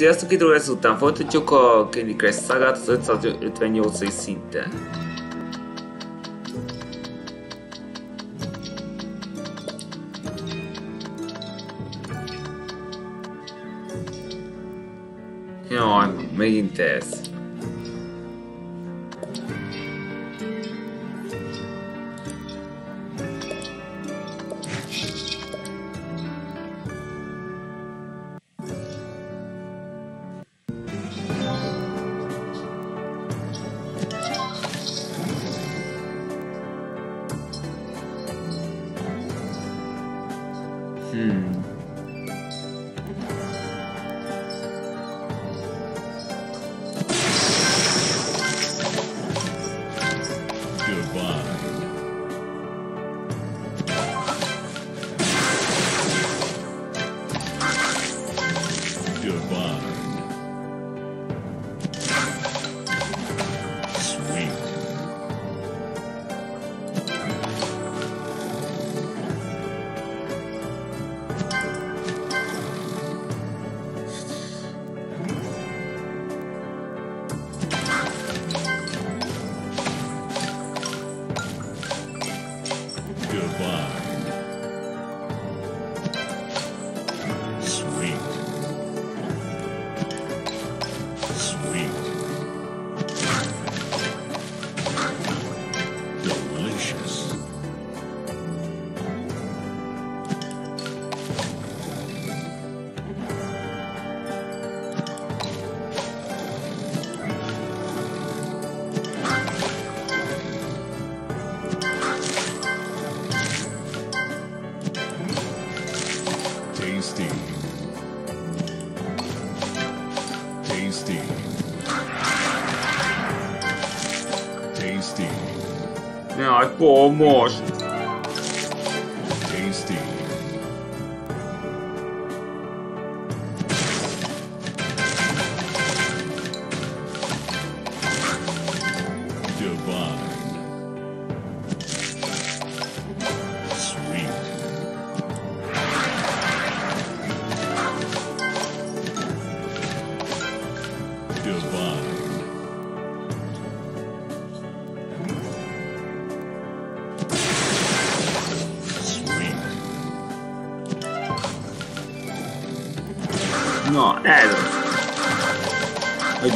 Sziasztok, idő ezután folytatjuk a Candy Crush szágát az 558 szinten. Jaj, megint ez. можешь.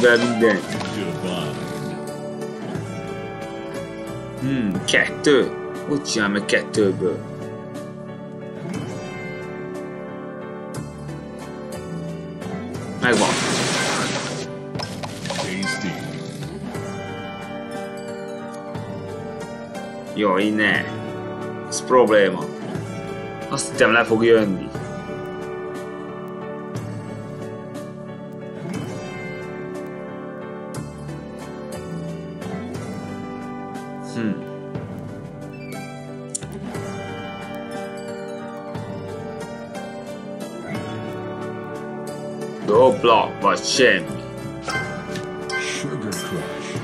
Be minden. Hmm, kettő? Hogy csinál meg kettőből? Megvan. Jaj, ne. Ez probléma. Azt hittem le fog jönni. Vagy semmi. Sugar Crush.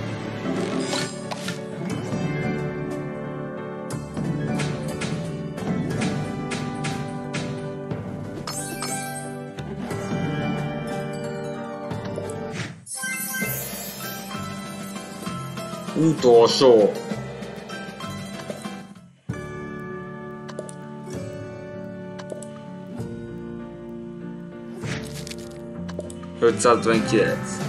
Utolsó. 529. Ezt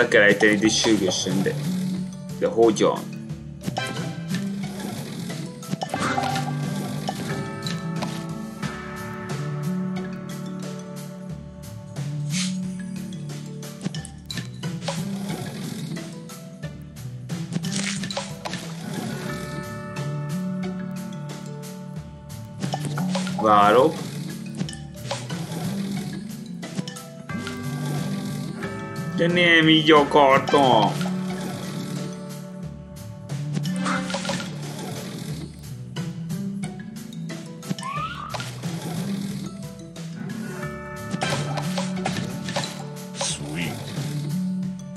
le kell ejteni, de sürgősen, de... De hogyan? Így akartam.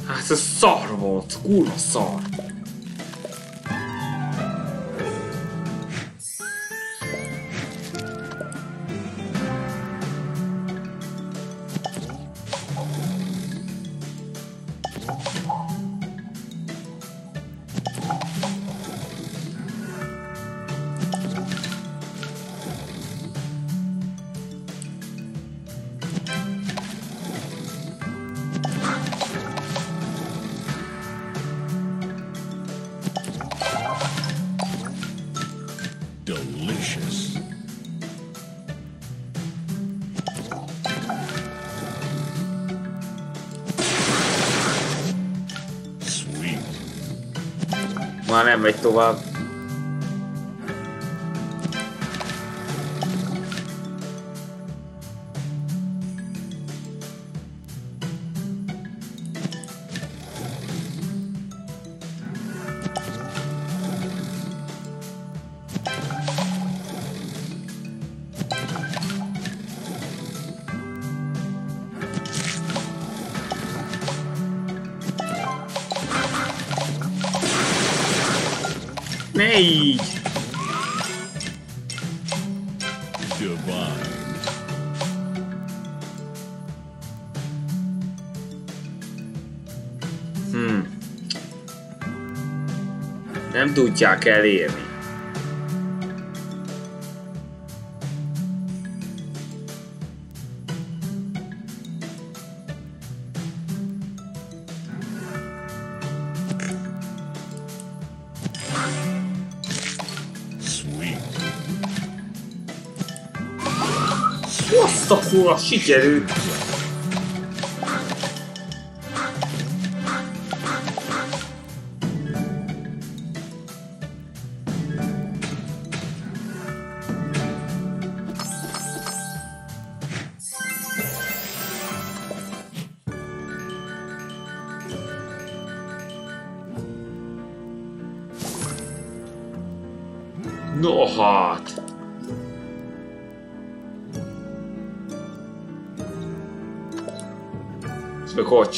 Hát ez szar volt, kurva szar. Megy tovább. Tudják elérni. Azt a kurva, sikerült!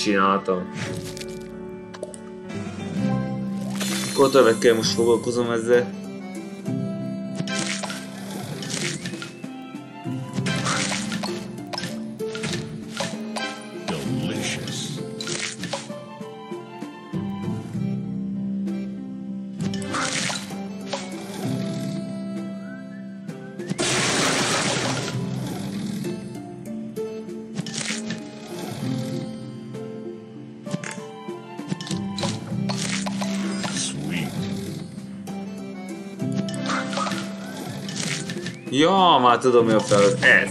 Csináltam? Akkor többet kell most foglalkozom ezzel. Ja, már tudom mi a feladat. Ez.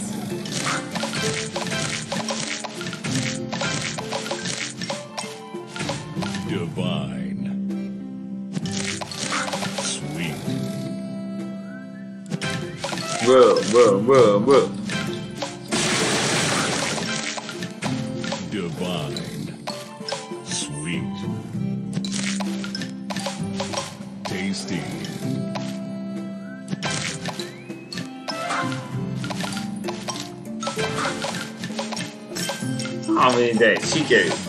Divine. Sweet. Bro, bro, bro, bro. Mindegy,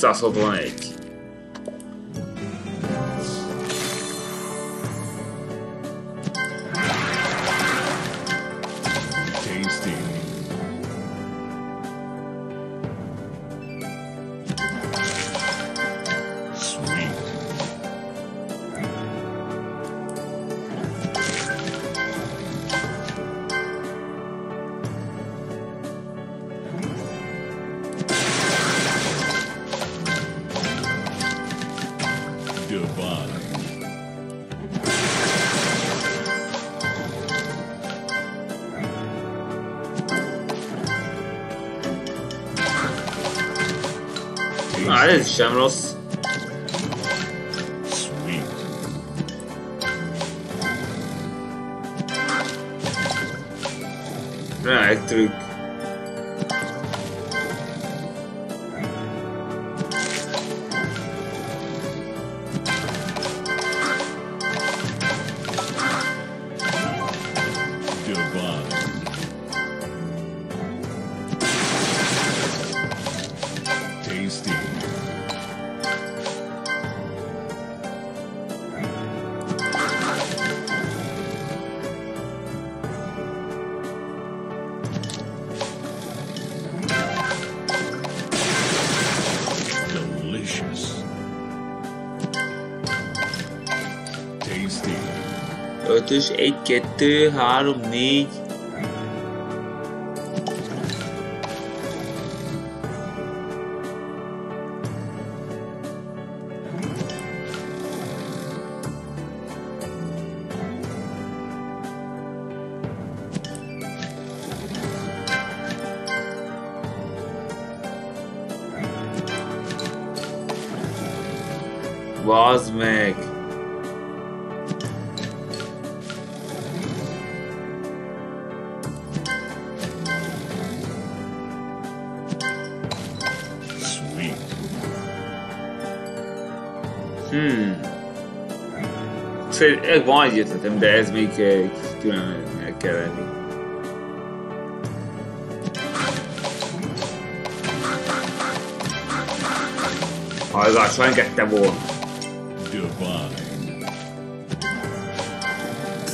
561. Tasty. Na, 2, 3, 4, van egy ötletem, de ez még eh, külön el kell venni. Ha ez azt engedte volna.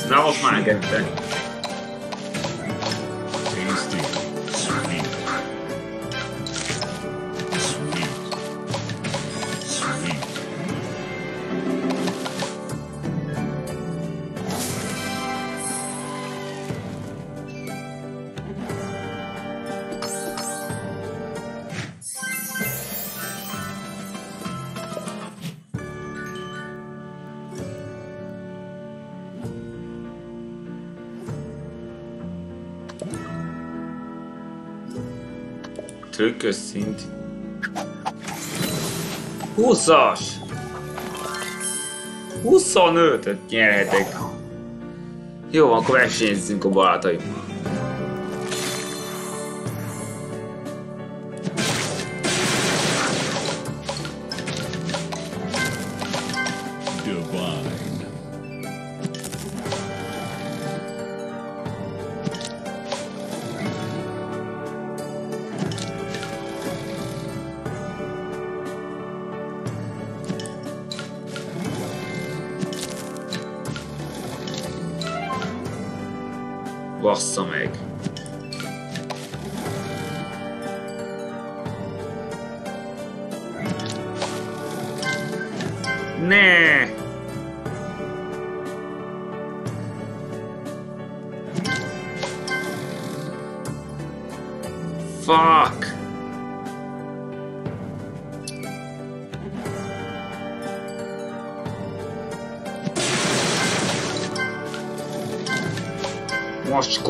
Na, most már engedte. Tasty. Trükkös szint. 20-as! 25-öt nyerhetek. Jó akkor versenyezzünk a barátaimmal.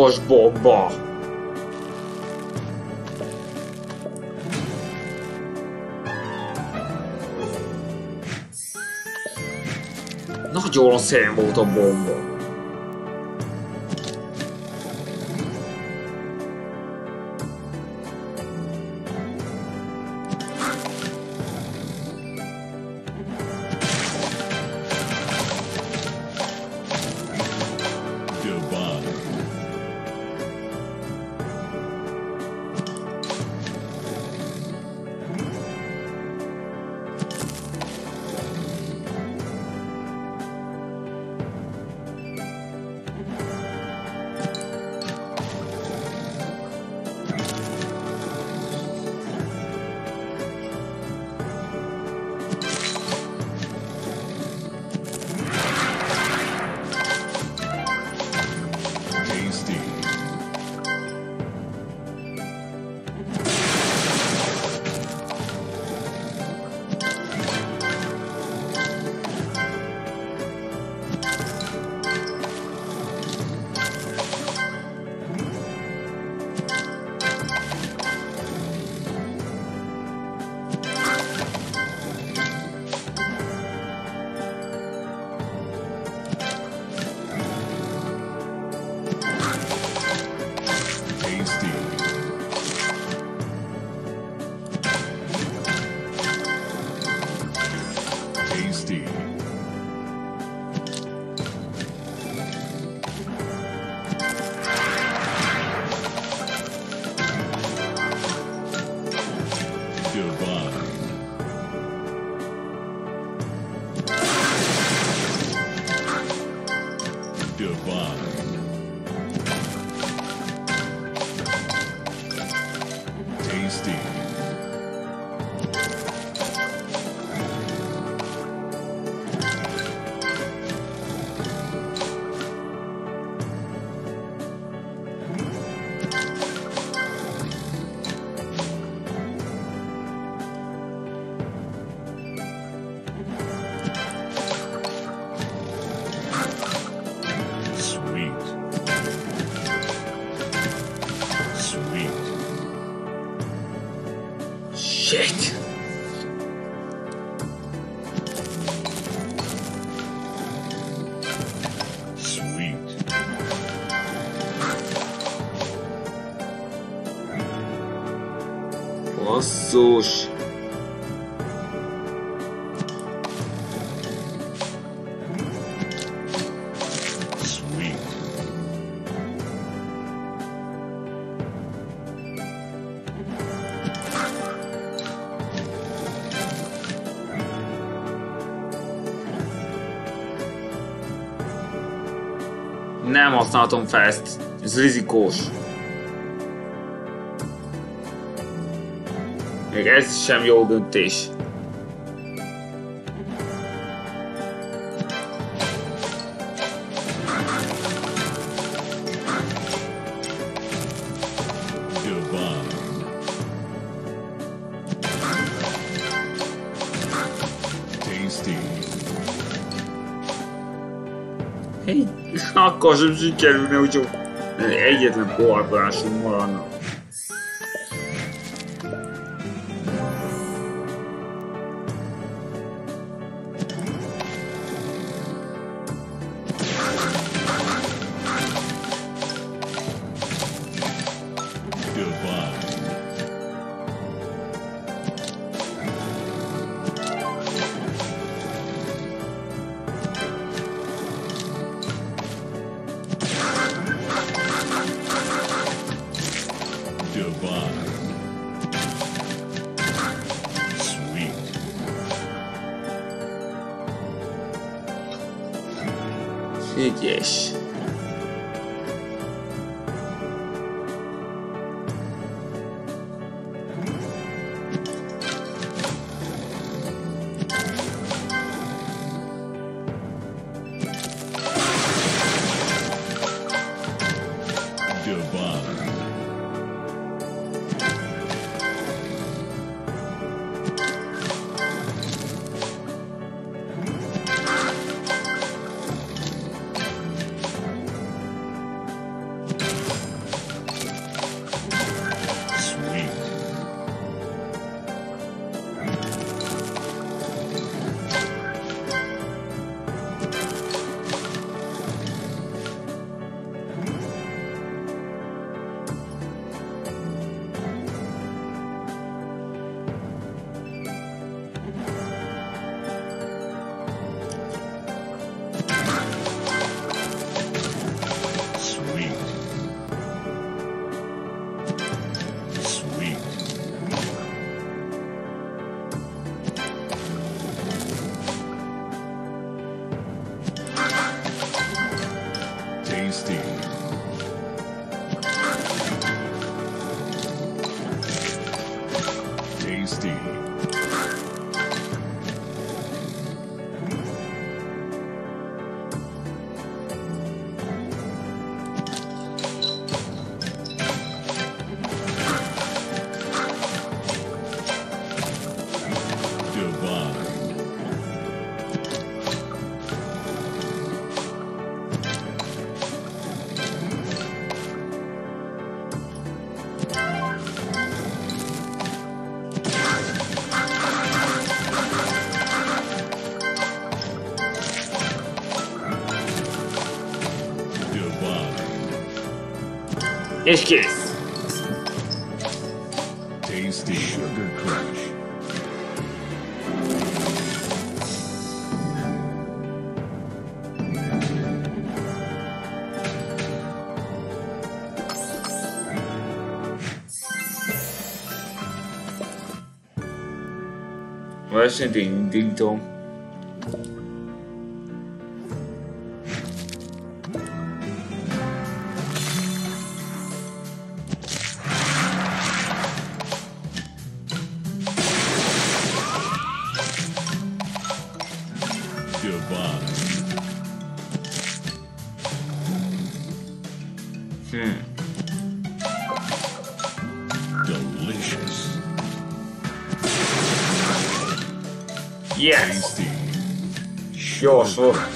Mocskos bomba! Nagyon szép volt a bomba. Shit. Basszus! Használhatom fel ezt. Ez rizikós. Még ez sem jó döntés. Akkor sem sikerülne, hogy csak egyetlen poharkolásunk maradna. És kész. Tasty. Sugar Crush. Valószínűleg indítom. Divine. Gyors volt.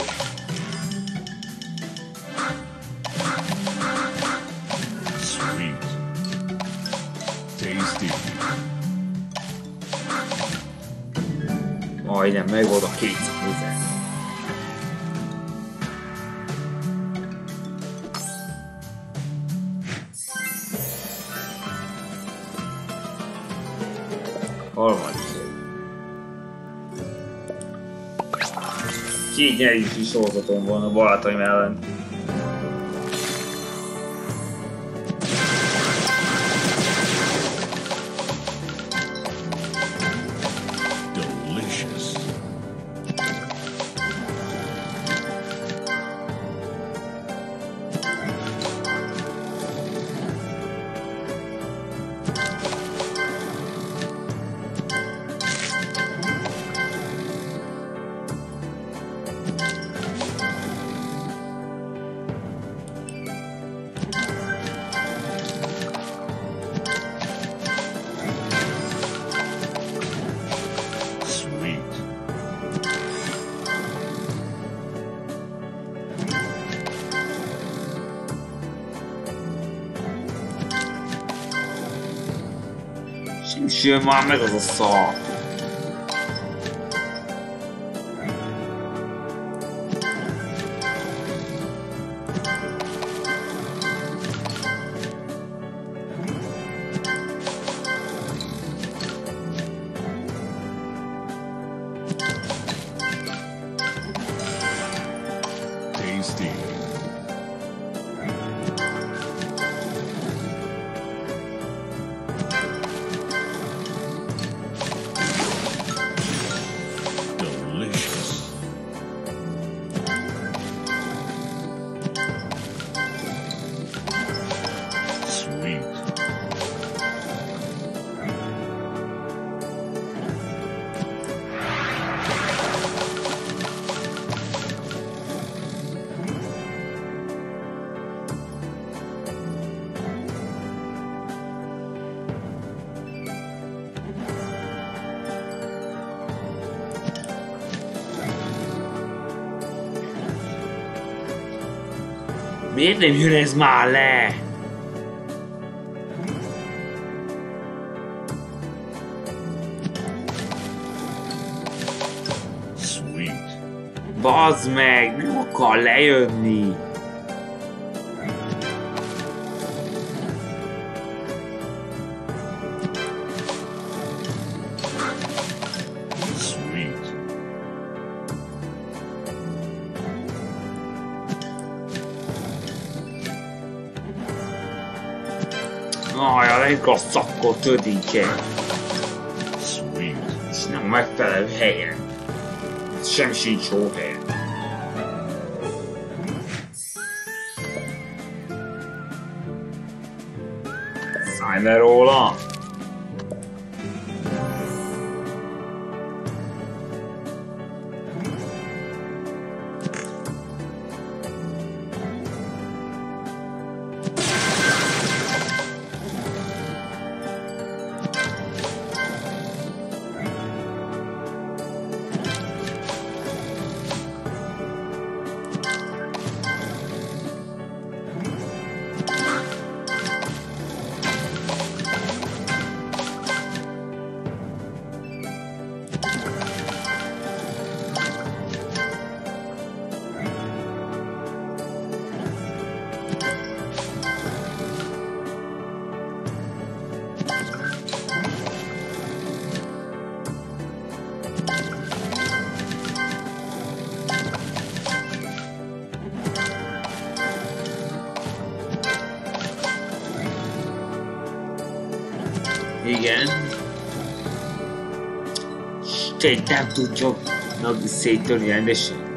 Nyerősi sorozaton van a barátaim ellen. Simsül már meg az nem jön ez már le? Bazd meg, nem akar lejönni. A el, Sweet. és nem megfelelő helyen. Sem sincs jó helyen. Szállj le róla! Stégy nem tudja meg széttörni rendesen.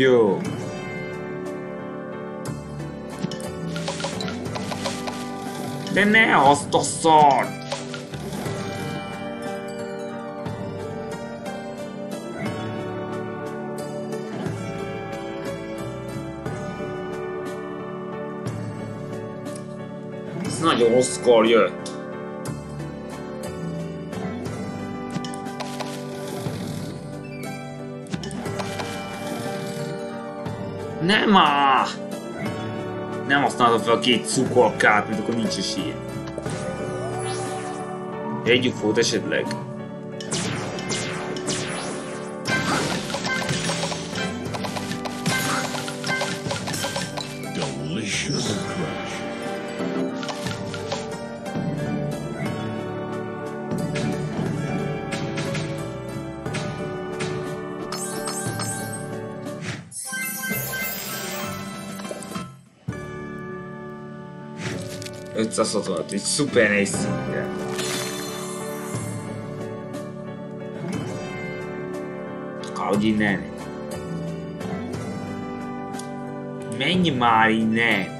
you. De ne azt a szart! Ez nagyon rosszkor jött. Nem á! Nem használta fel a két cukorkát, mint akkor nincs is ilyen. Egy volt esetleg. Szuper nehéz szinten. Hogy innen. Menj már innen! Tasty.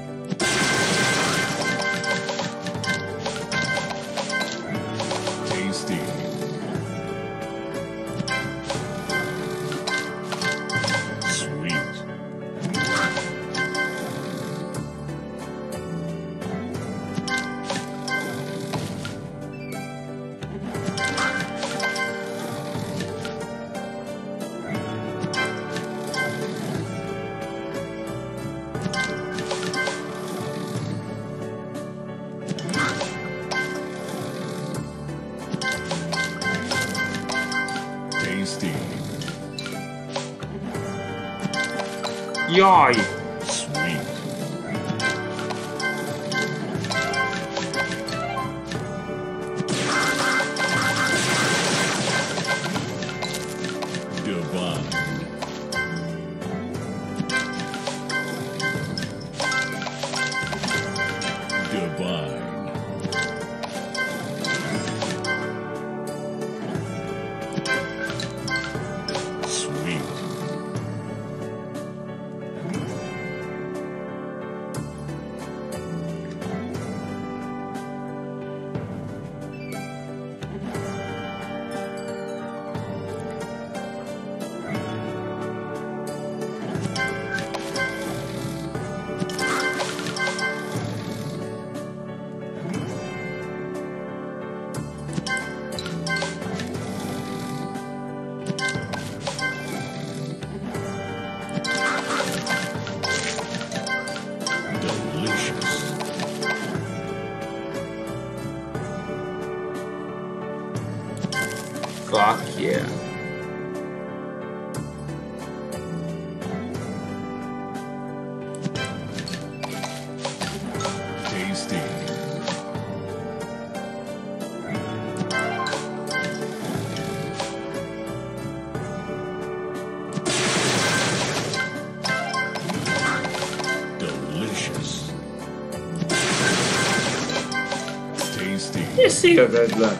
Tasty. Ez hihetetlen.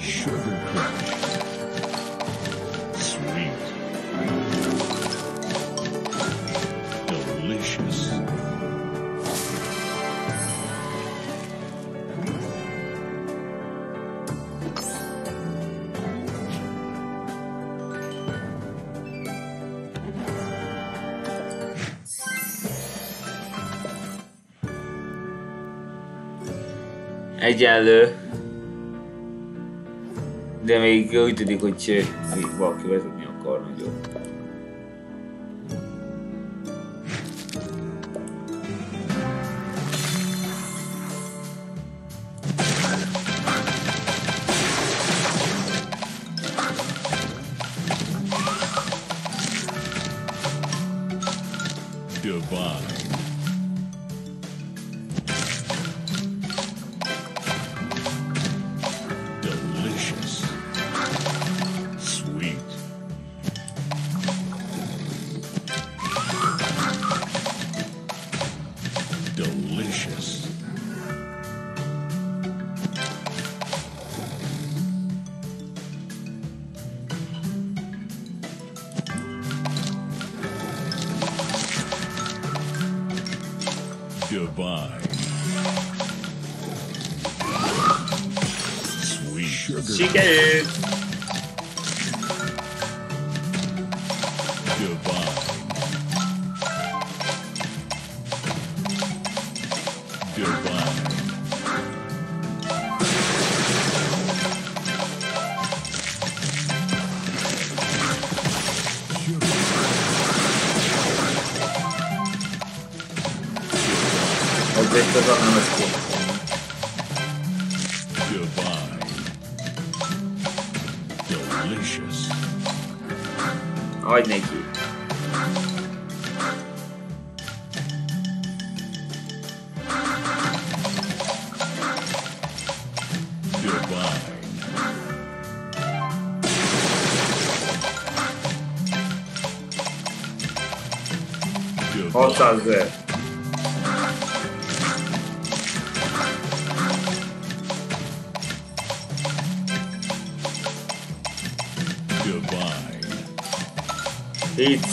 Sugar Crush. Sweet. Delicious. Egyenlő. De még úgy tűnik, hogy ö, még valaki vezetni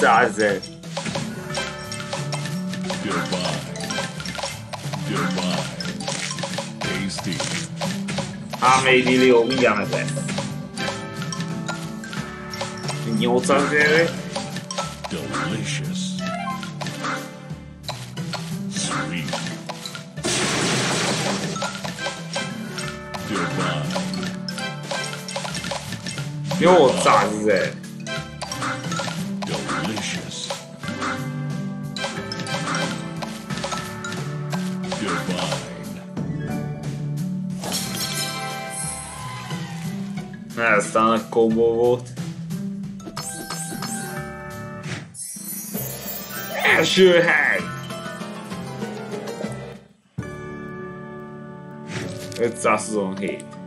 700 ezer. Divine. Divine. Tasty. 3 millió, mindjárt meg lesz. 800 ezer. Delicious. Sweet. Divine. 800 ezer. Delicious. Nagy kombó volt. Első hely! 527.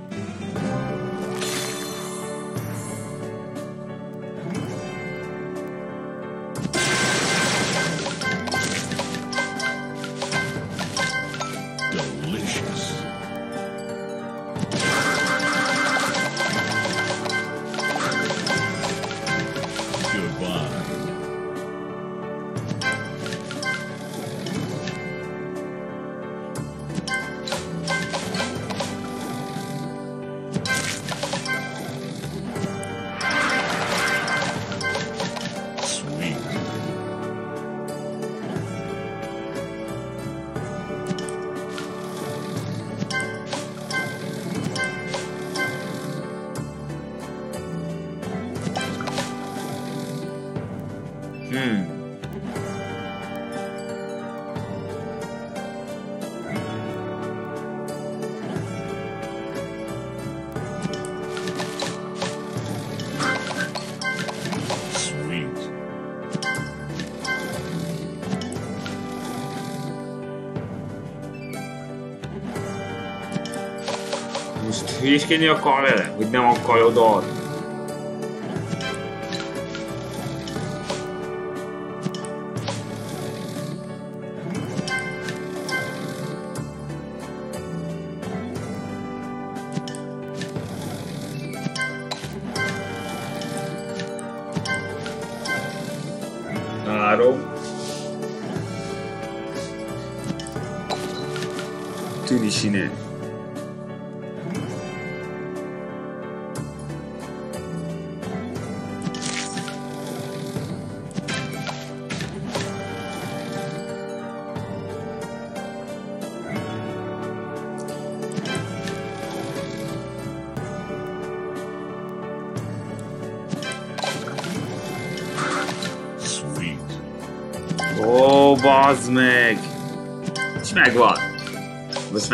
hülyéskedni akar vele? Hogy nem akar odaadni?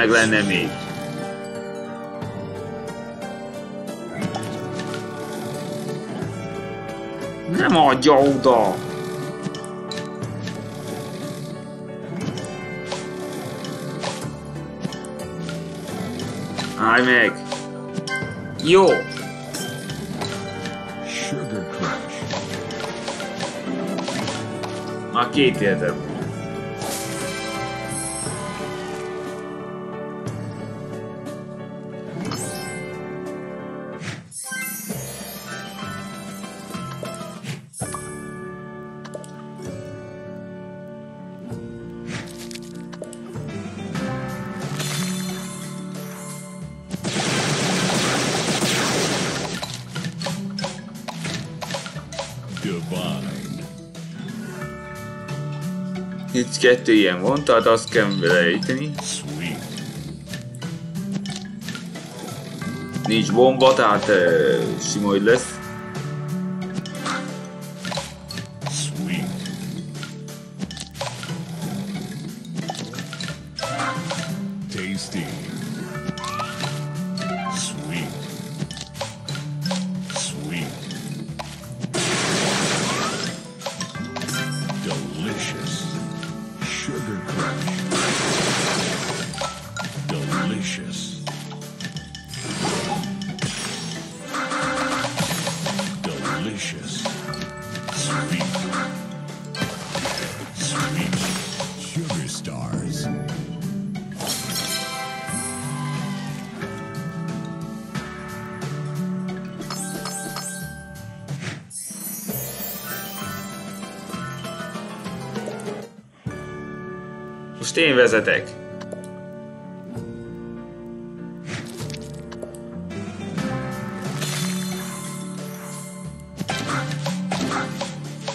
Meg lenne még. Nem adja oda! Állj meg! Jó! Már két érted. 32 ilyen van, tehát azt kell belejteni. Nincs bomba, tehát uh, sima, hogy lesz. vezeték.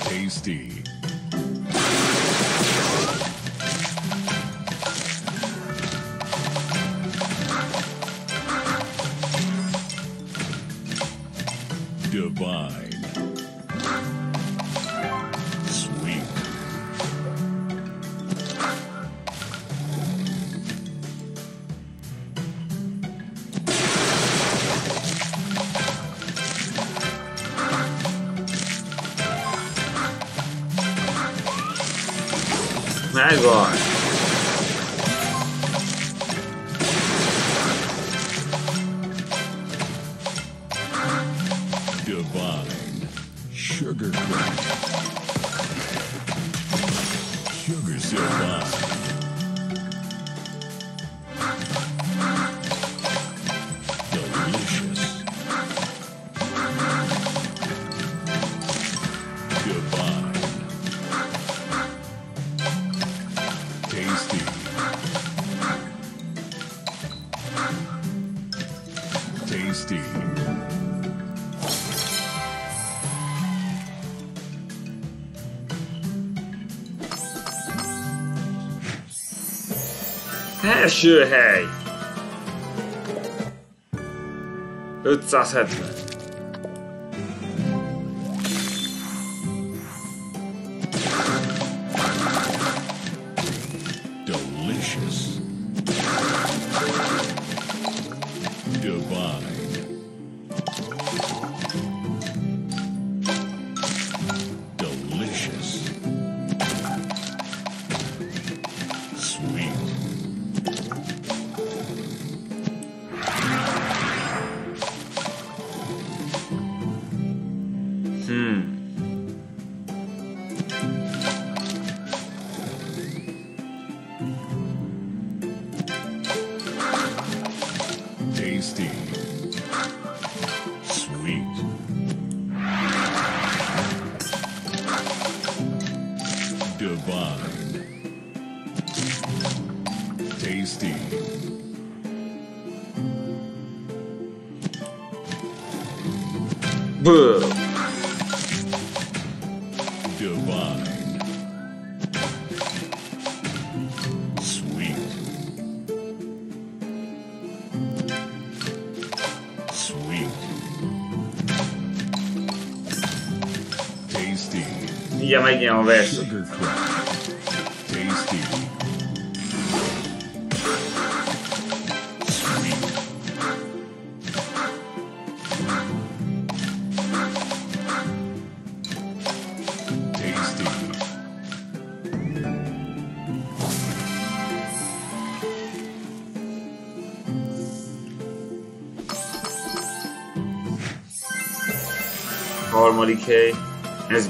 Tasty. Divine. első hely! 570.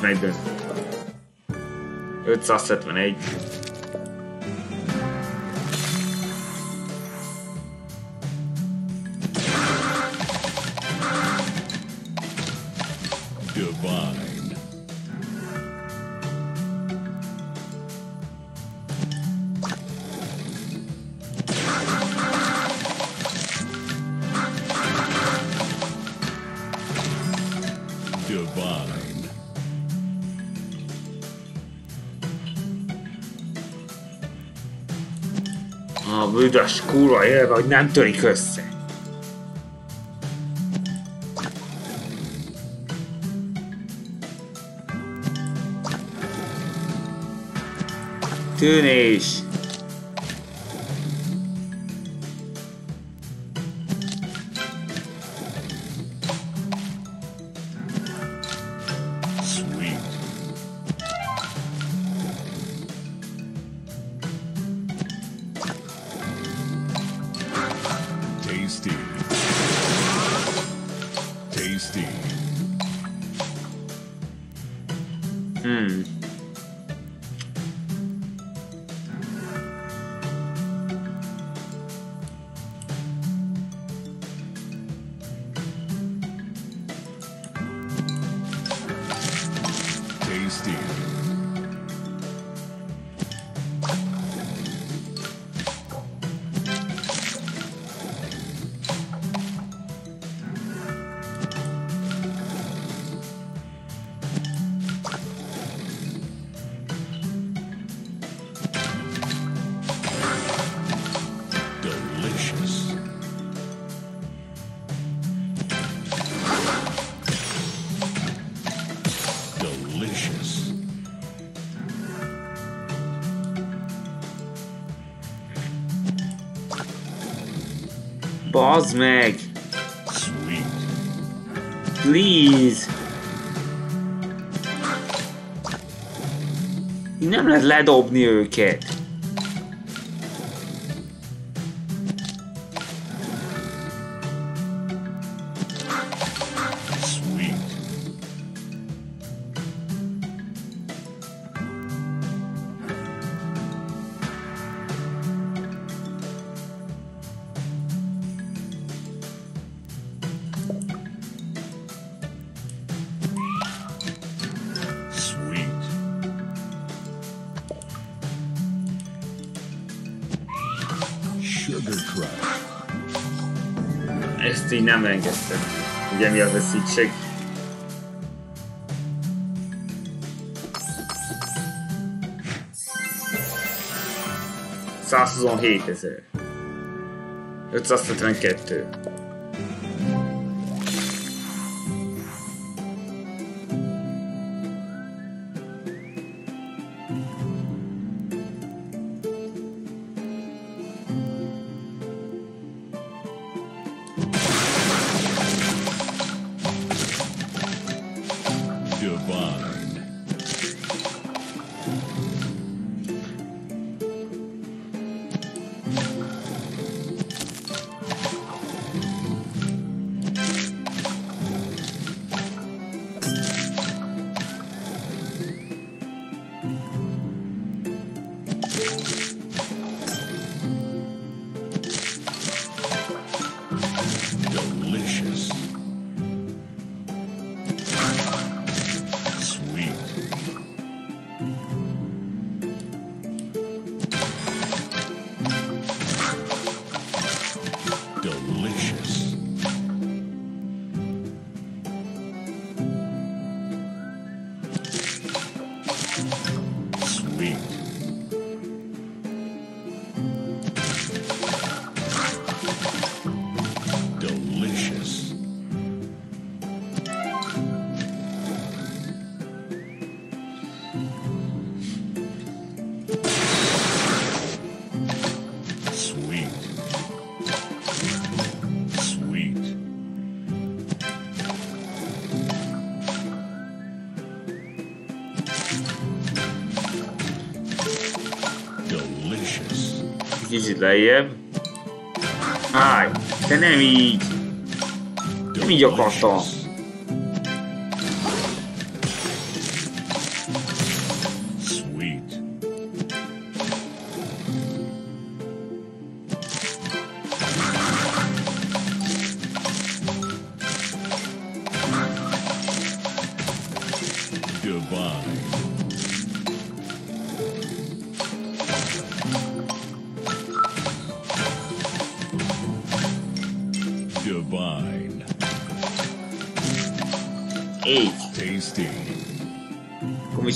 megdöntött. 571 Aljas kurva élve, hogy nem törik össze. Tűnés! Hmm. Meg! Please! Nem lehet ledobni őket. mi a veszítség. ezer. lejjebb. Állj, de nem így! Nem így akartam!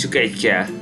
szürke egy kell.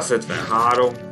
253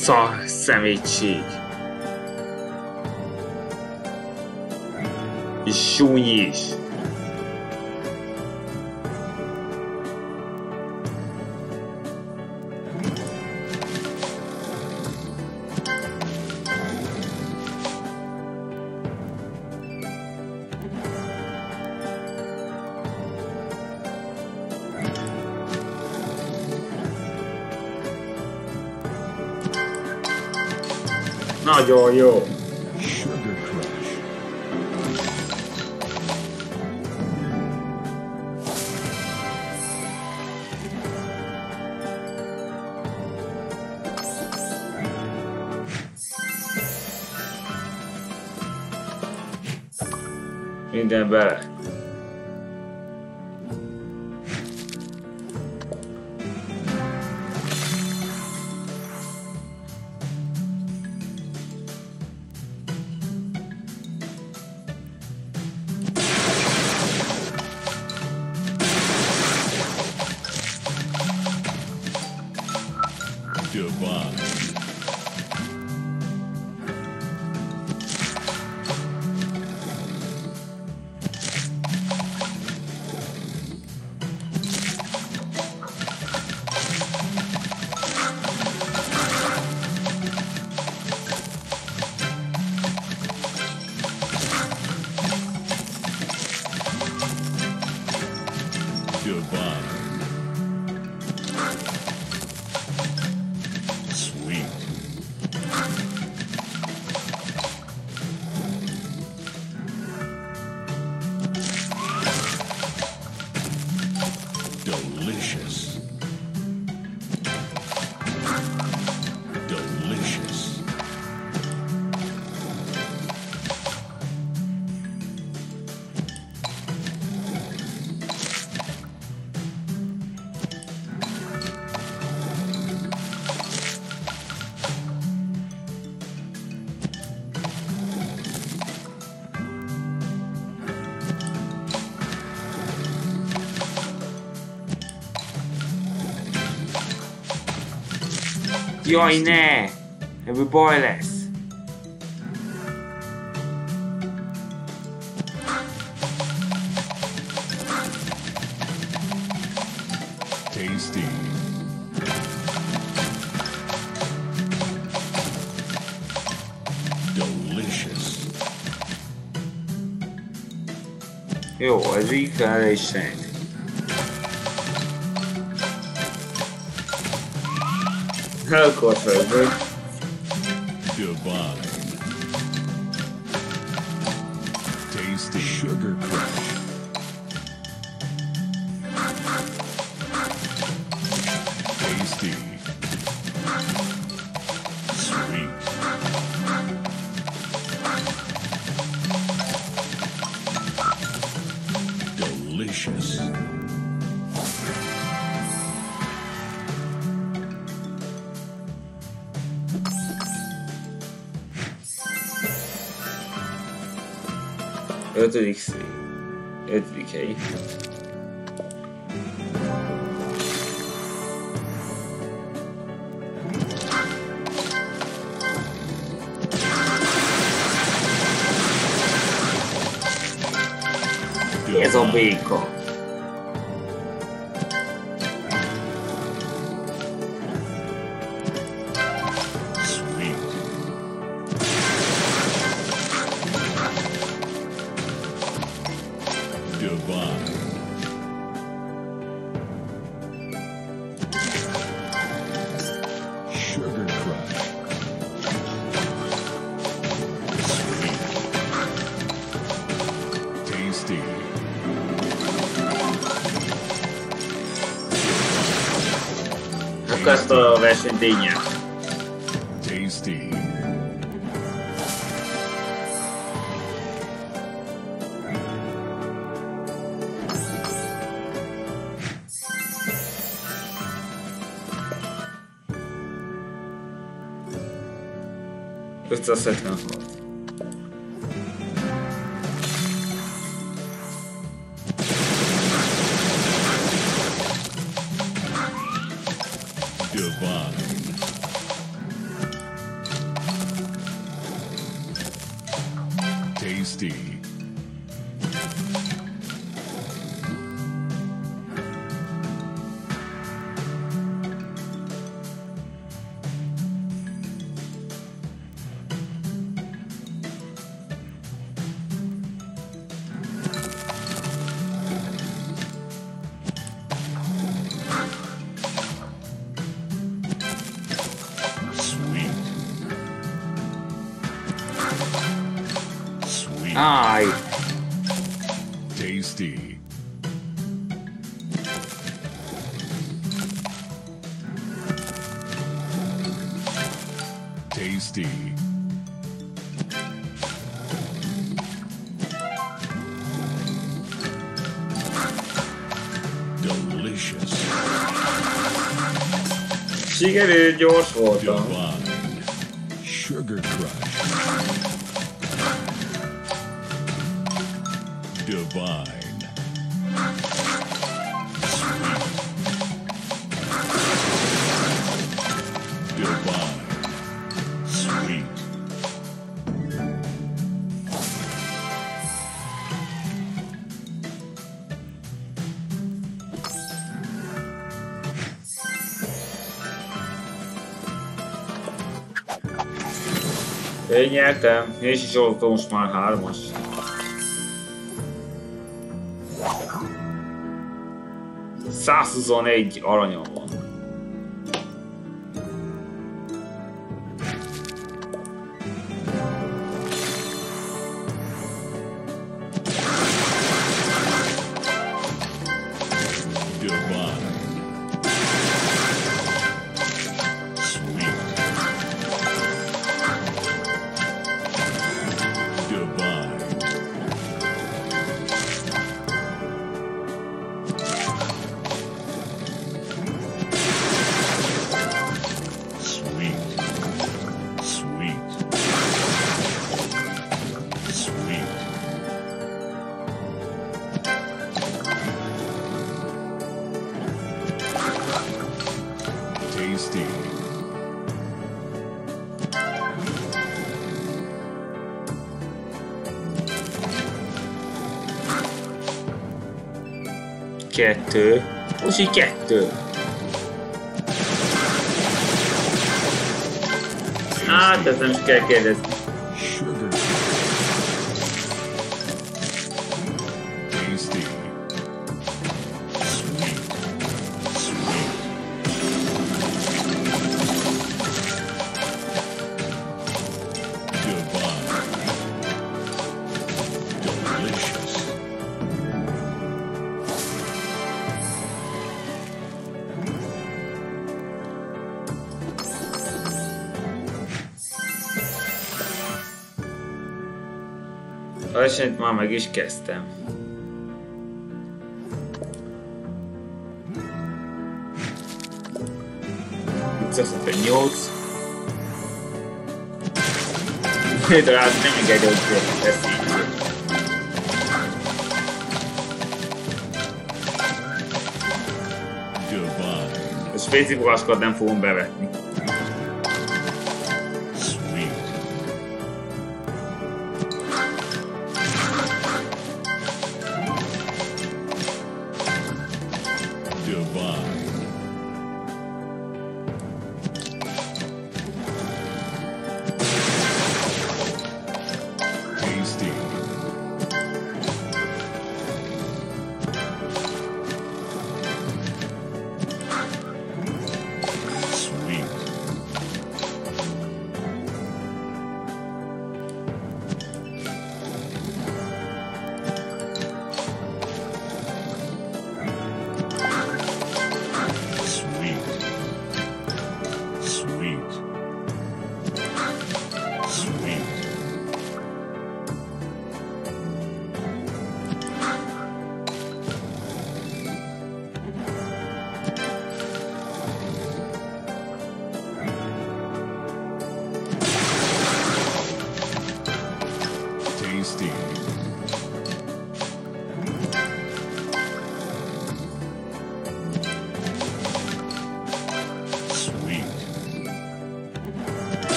szar szemétség. És Nagyon jó. Sugar. Minden bele. Jaj, ne! Ebből baj lesz. Tasty. Delicious. Jó, ez így fel is szerint. Akkor földből. A versenyt én nyert. Tasty. Ötszázhetvenhat. Divine. Sikerült, gyors voltam. És is oltom most már hármas. Százhuszonegy aranyom Így kettő. Hát, ezt nem is kell kérdezni. Versenyt már meg is kezdtem. Itt azt mondta, 8. De hát nem engedj, hogy ezt így. A spécifikáskat nem fogom bevetni.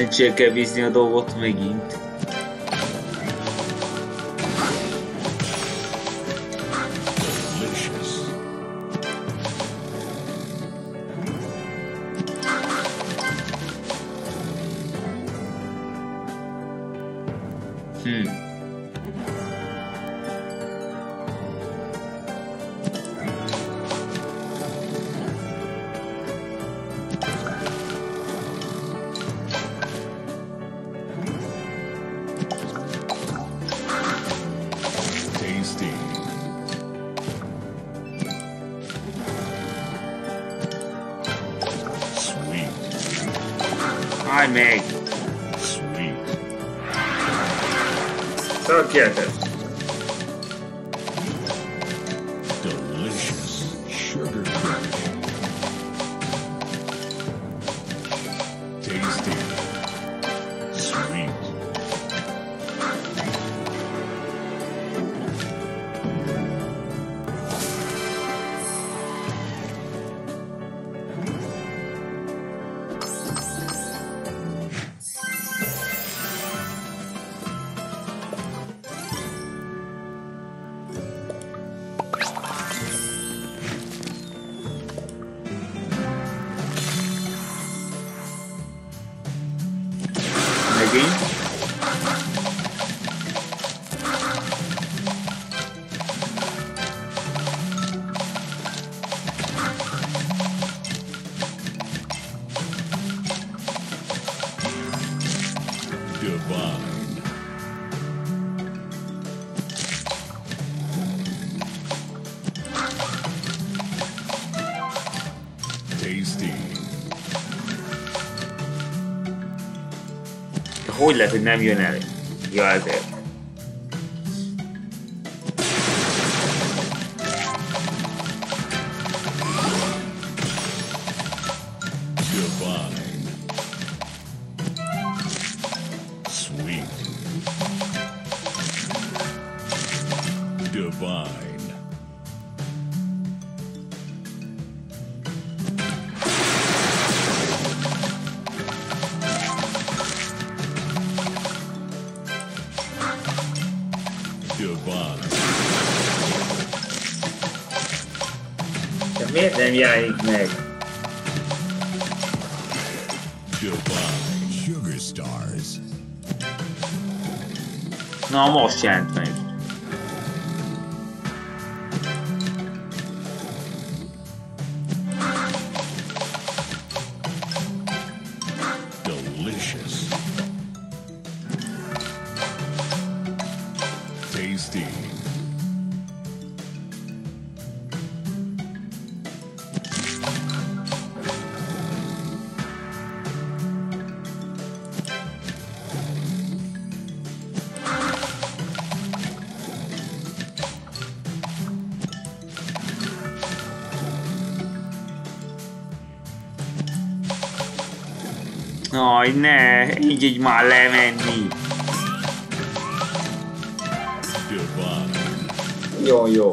Szerencsére kell bízni a dolgot megint. Hogy lehet, hogy nem Na, most jelent meg. Delicious. Tasty. Aj, ne, így így már lemenni. Jó, jó.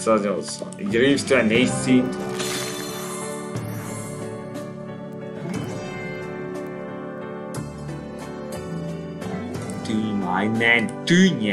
Ötszáznyolcvan. Grimstone négy szint. Tűnj már innen, tűnj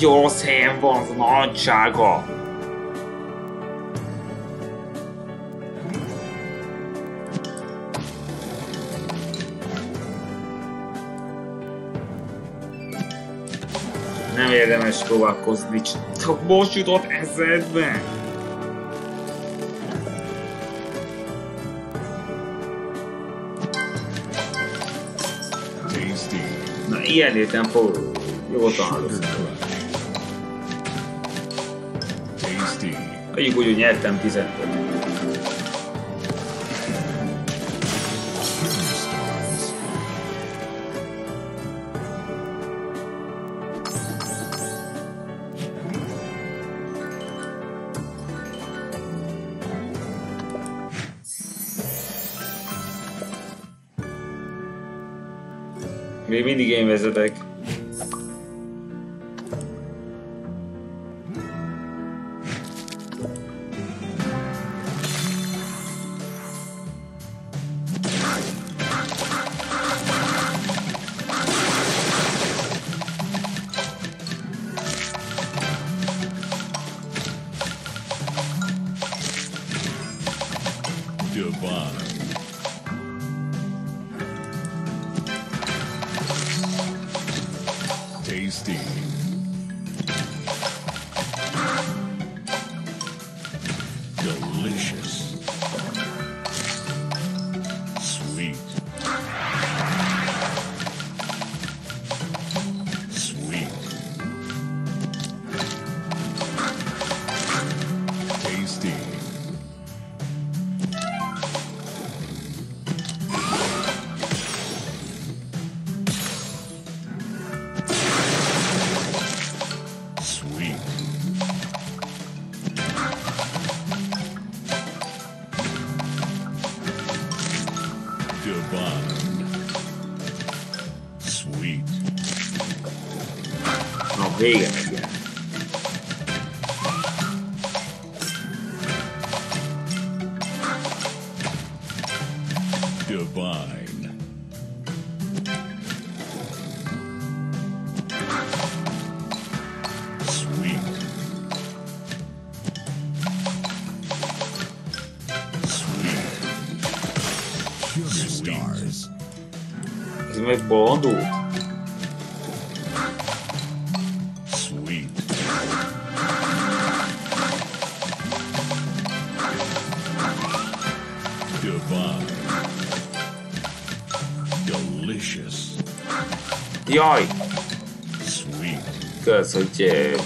8 helyen van az a nagysága. Nem érdemes próbálkozni, csak most jutott eszedbe. Na ilyen nem fog. Jó tanulsz. Mondjuk úgy, hogy nyertem 15 Sugar Stars. Még mindig én vezetek.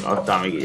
Adtál még egy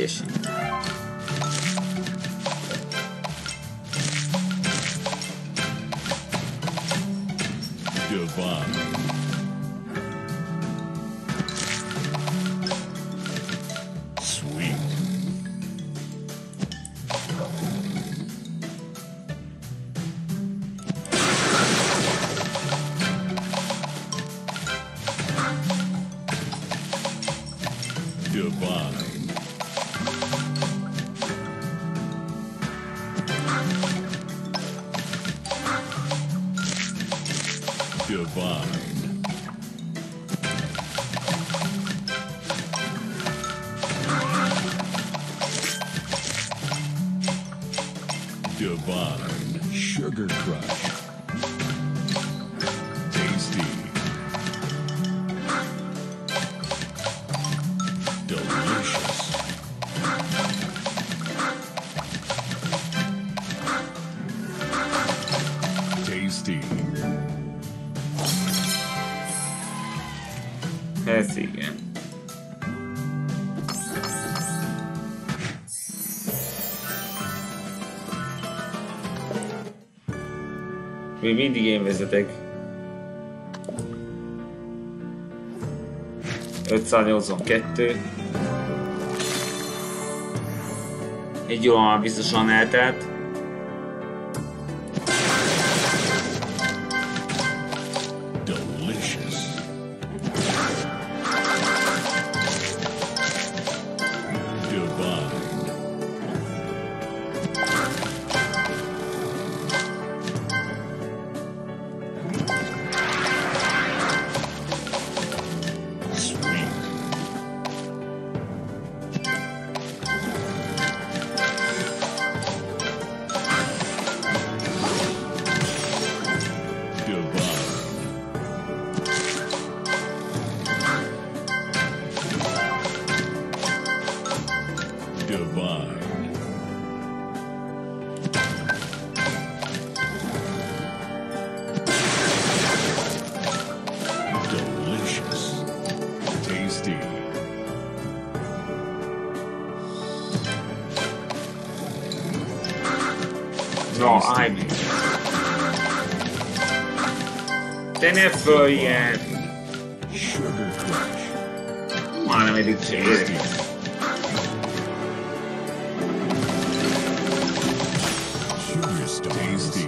mindig én vezetek. 582. Egy jól már biztosan eltelt. Tennél föl ilyen... Már nem eddig csér. Tasty.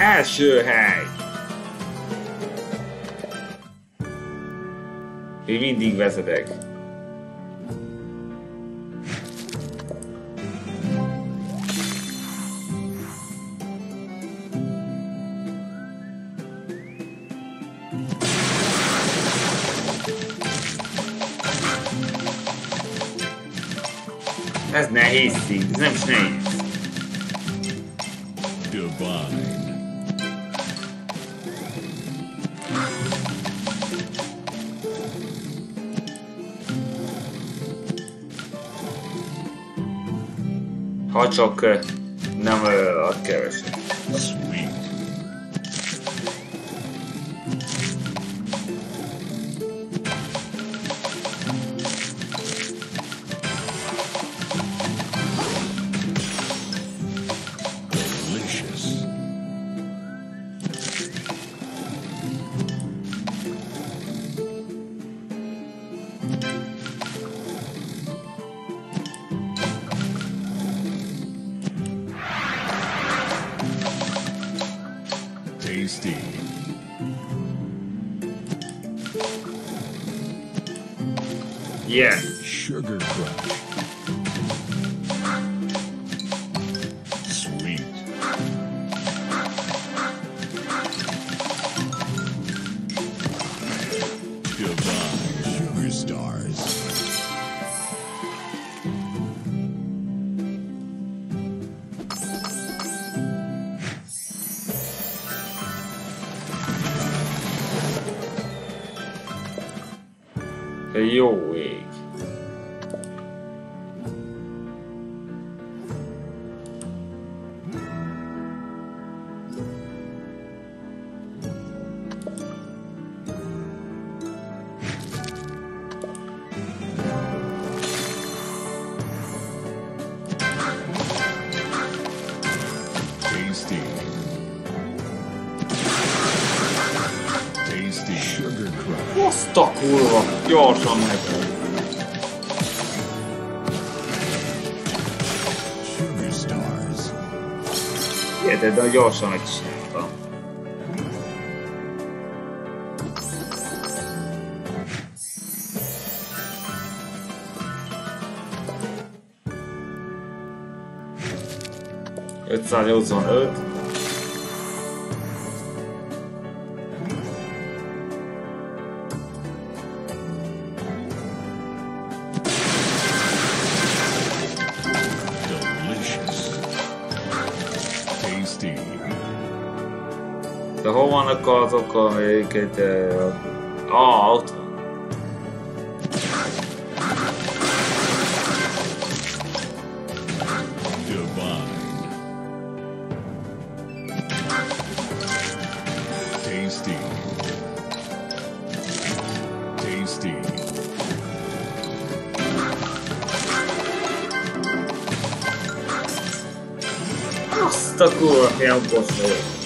Első hely! Én mindig vezetek. themselves. Divine. chocolate gyorsan meg is csináltam. sono d'accordo con Eric e Oh, ottimo. tasty tasty che è é um solo.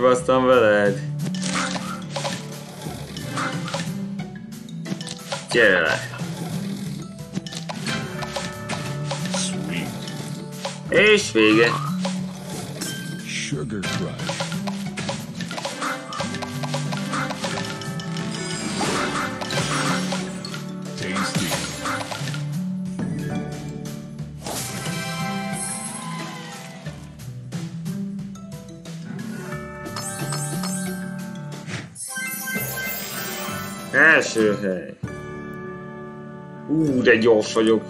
بستم بره. gyors vagyok.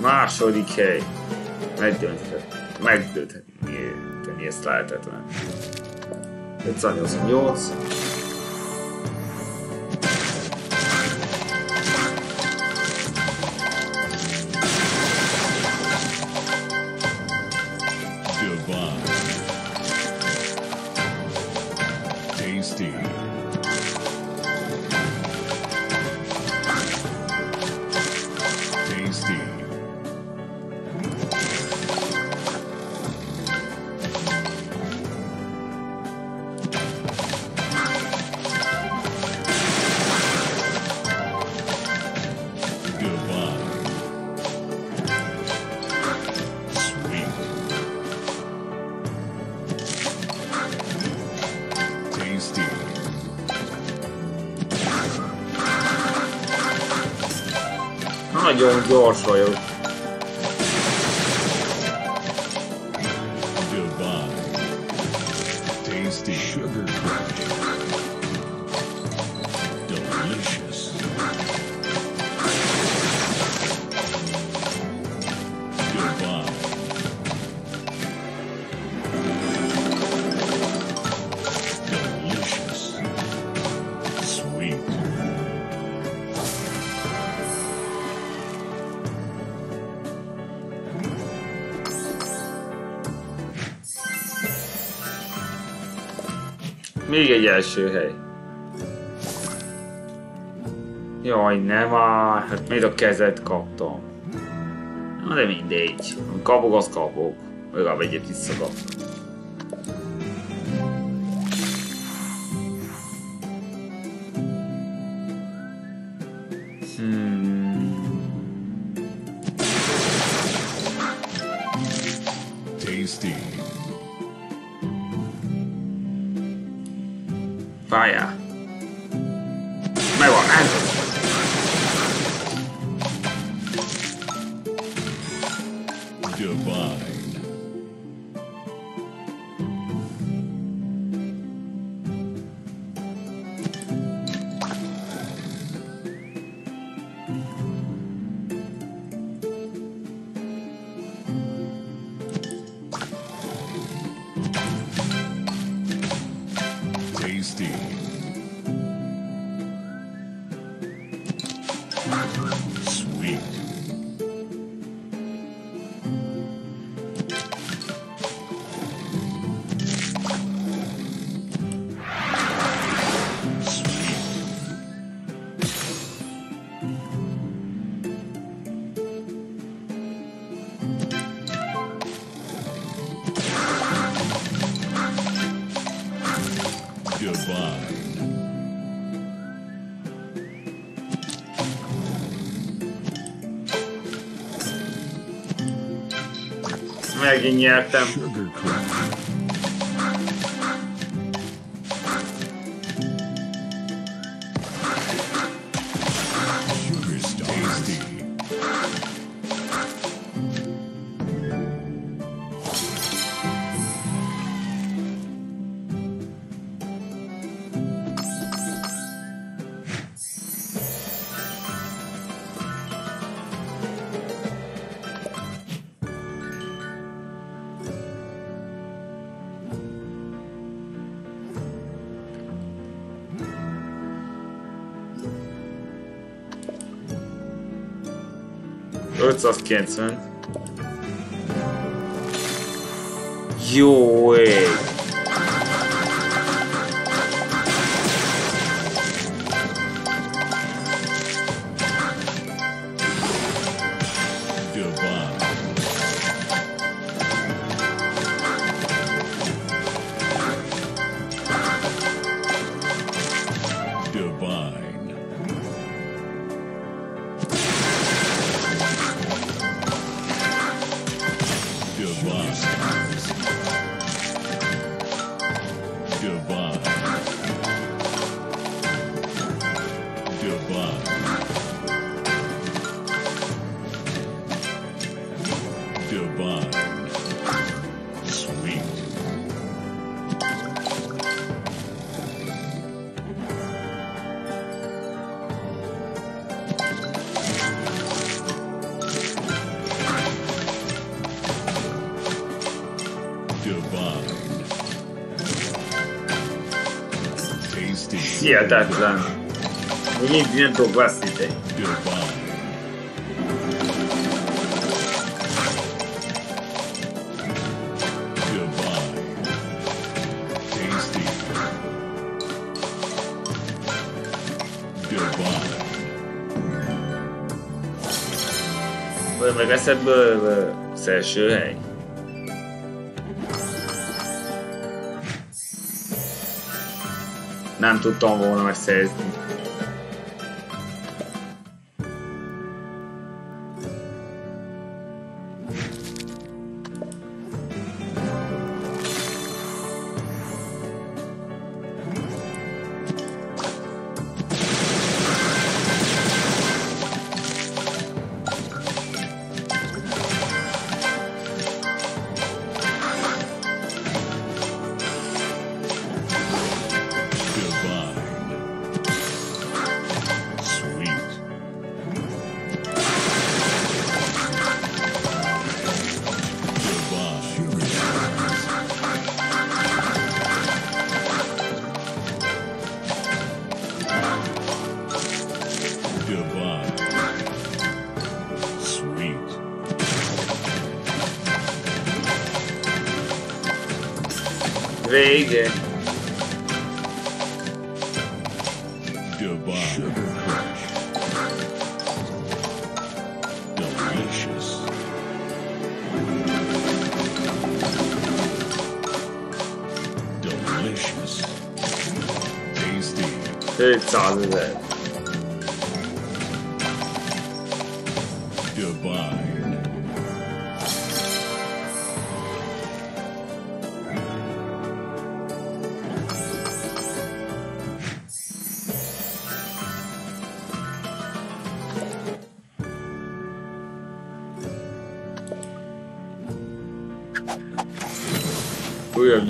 Második hely. Megdönthet. Megdönthet. Miért? Ezt lehetetlen. 588. első hely. Jaj, nem már, hát még a kezet kaptam. Na de mindegy. Kapok, az kapok. Legalább egyet visszakaptam. Megint nyertem. kids, man. Yo. Hihetetlen. Még mindig nem tudok veszíteni. Vagy meg eszedből az első hely? Nem tudtam volna megszerezni.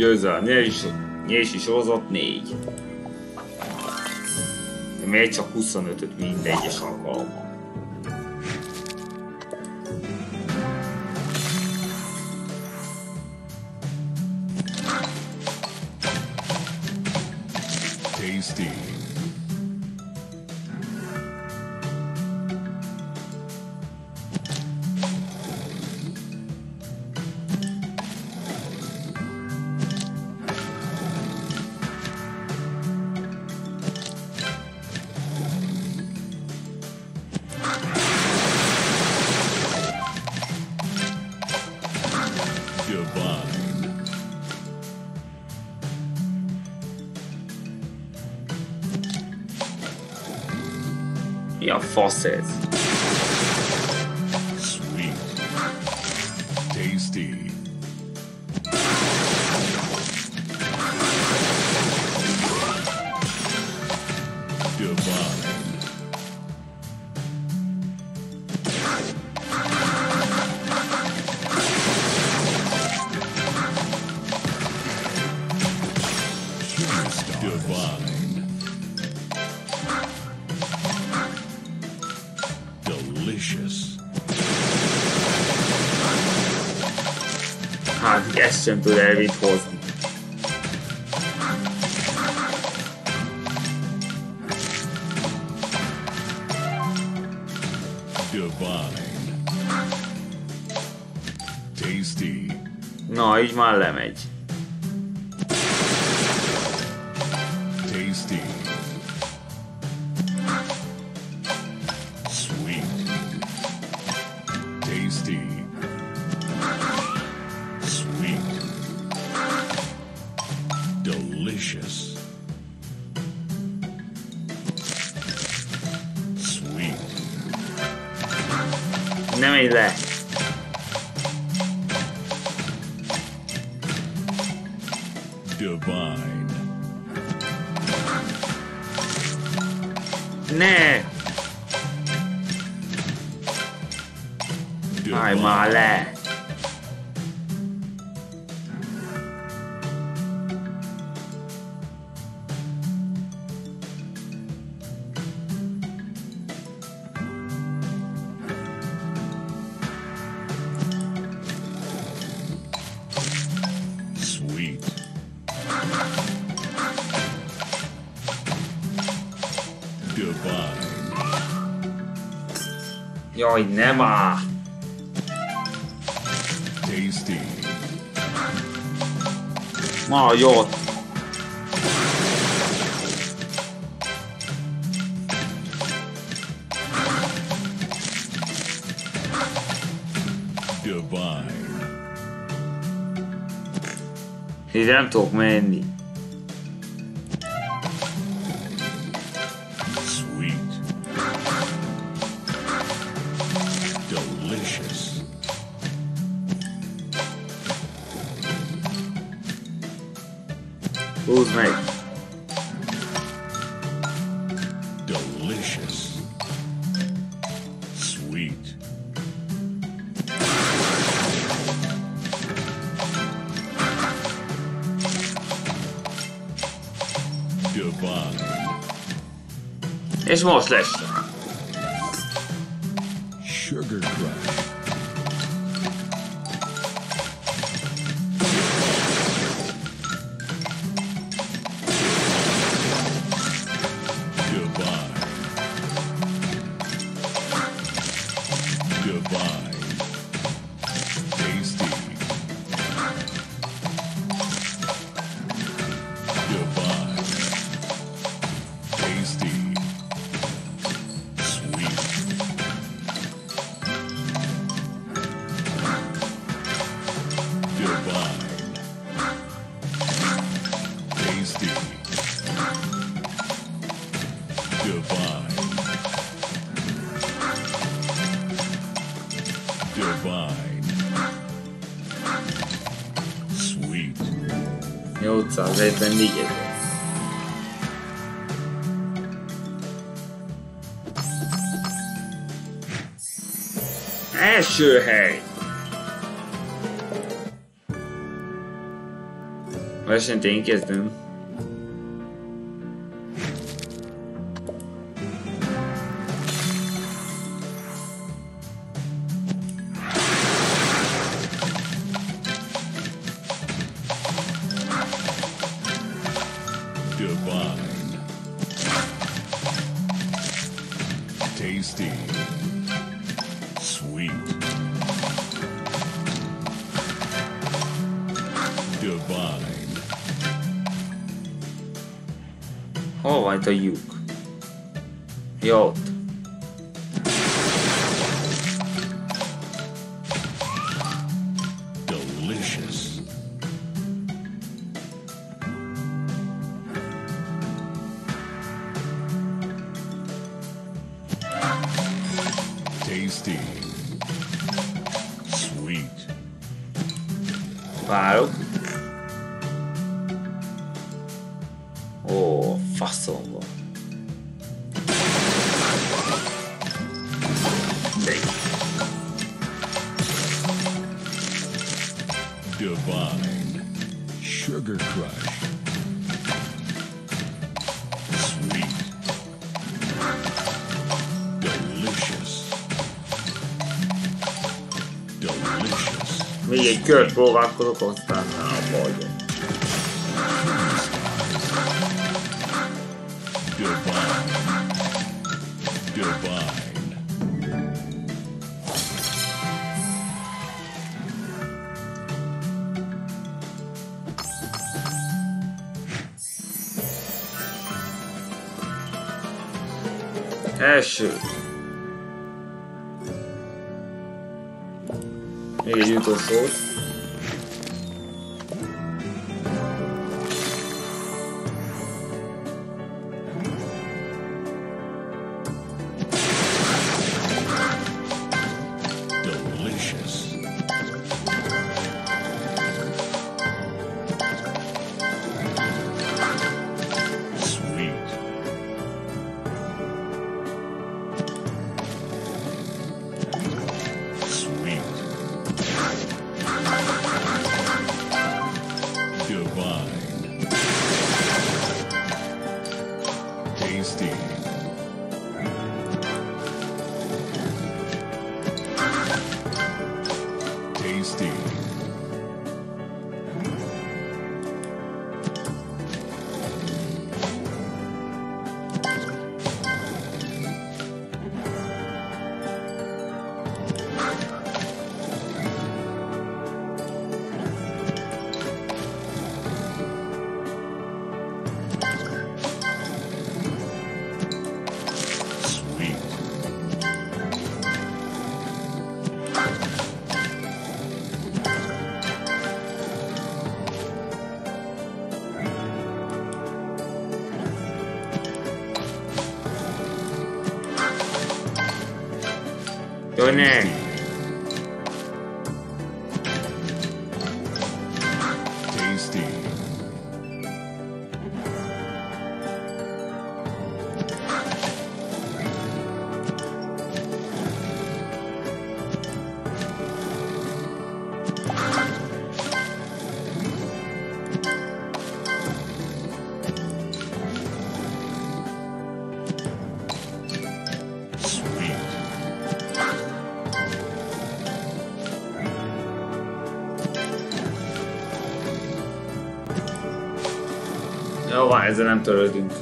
Újabb győzelem. Nyerési, nyerési sorozat 4. De miért csak 25-öt mind egyes alkalommal? Mi Delicious. Hát ezt sem tud elvitt hozni. Divine. Tasty. Na, így már lemegy. Jaj, nem áll! Tasty. Ma jót! Divine. Ide nem tudok menni. Most lesz. Versenyt én kezdem. Divine. claro próbálkozok, aztán a. Divine. Első. Még egy utolsót. Ezzel nem törődünk.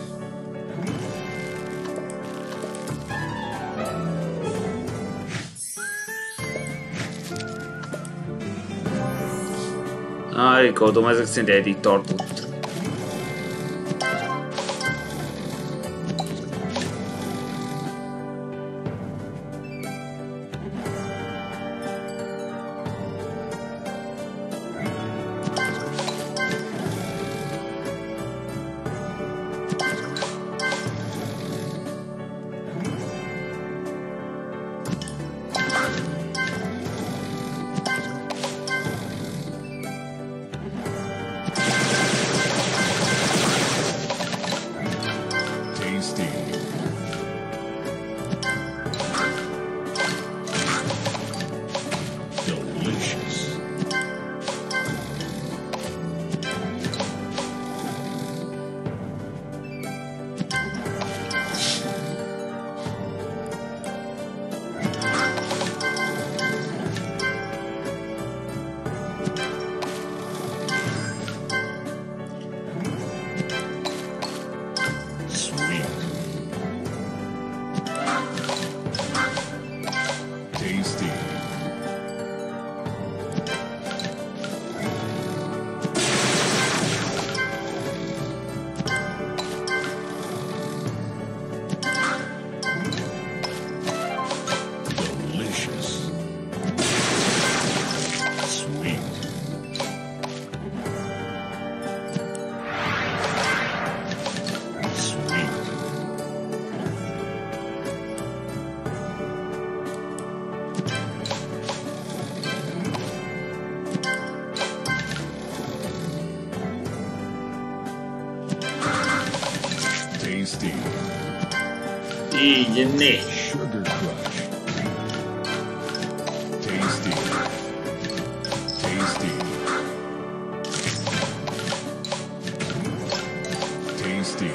Ricordom, ezek szerint eddig tartott. Így, négy. Sugar Crush. Tasty. Tasty. Tasty.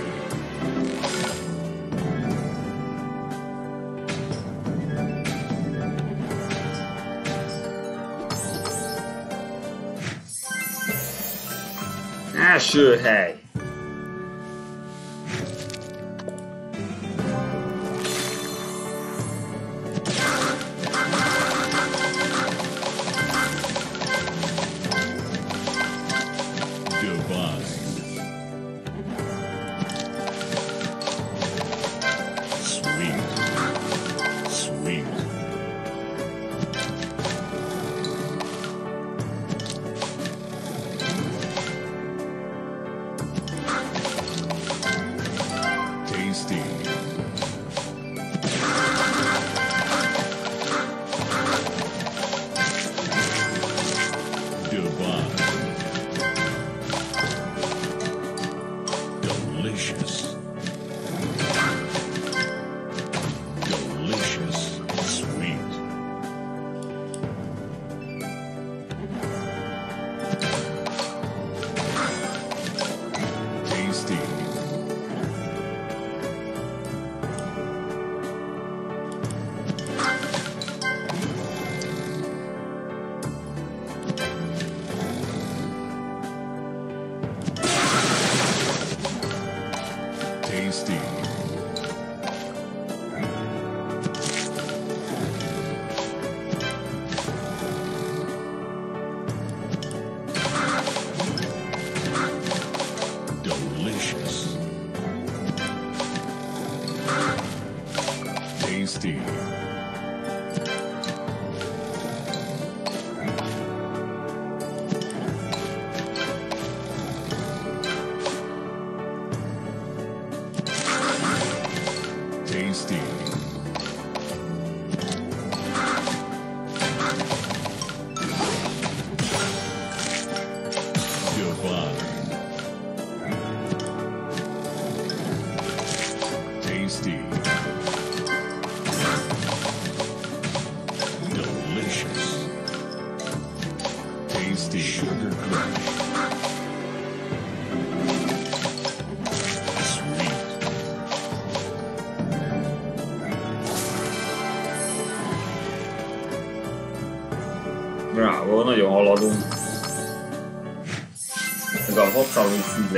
Első hely. Divine.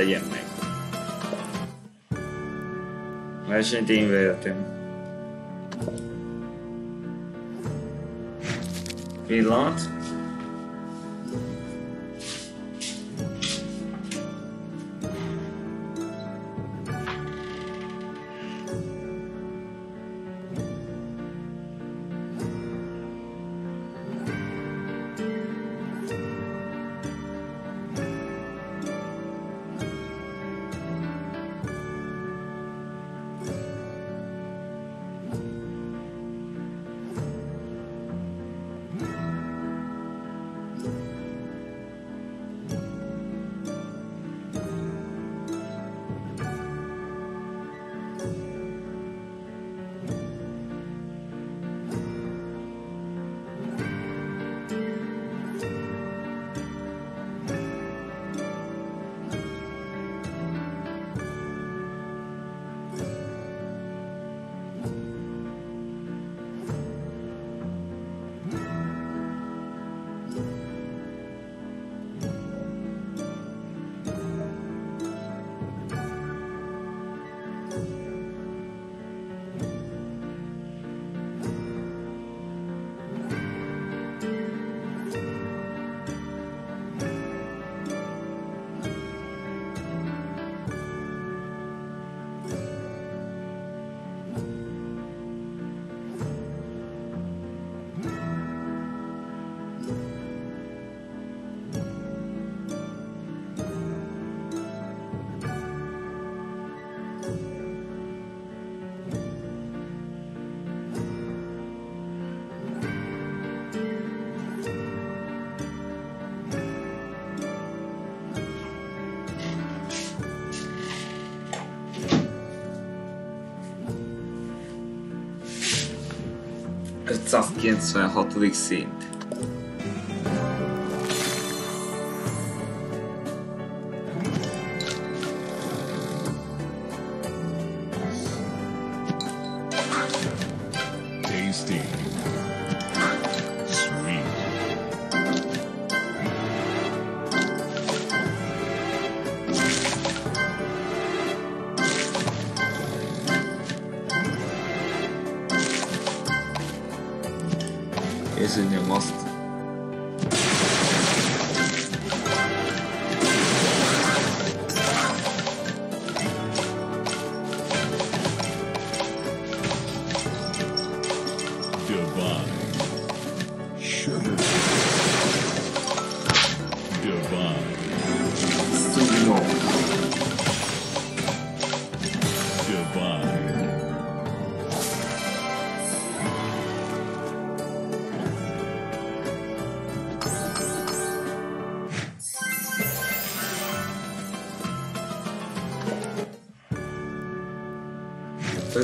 Legyen meg. Versenyt én vezetem. Pillanat. 596. szint.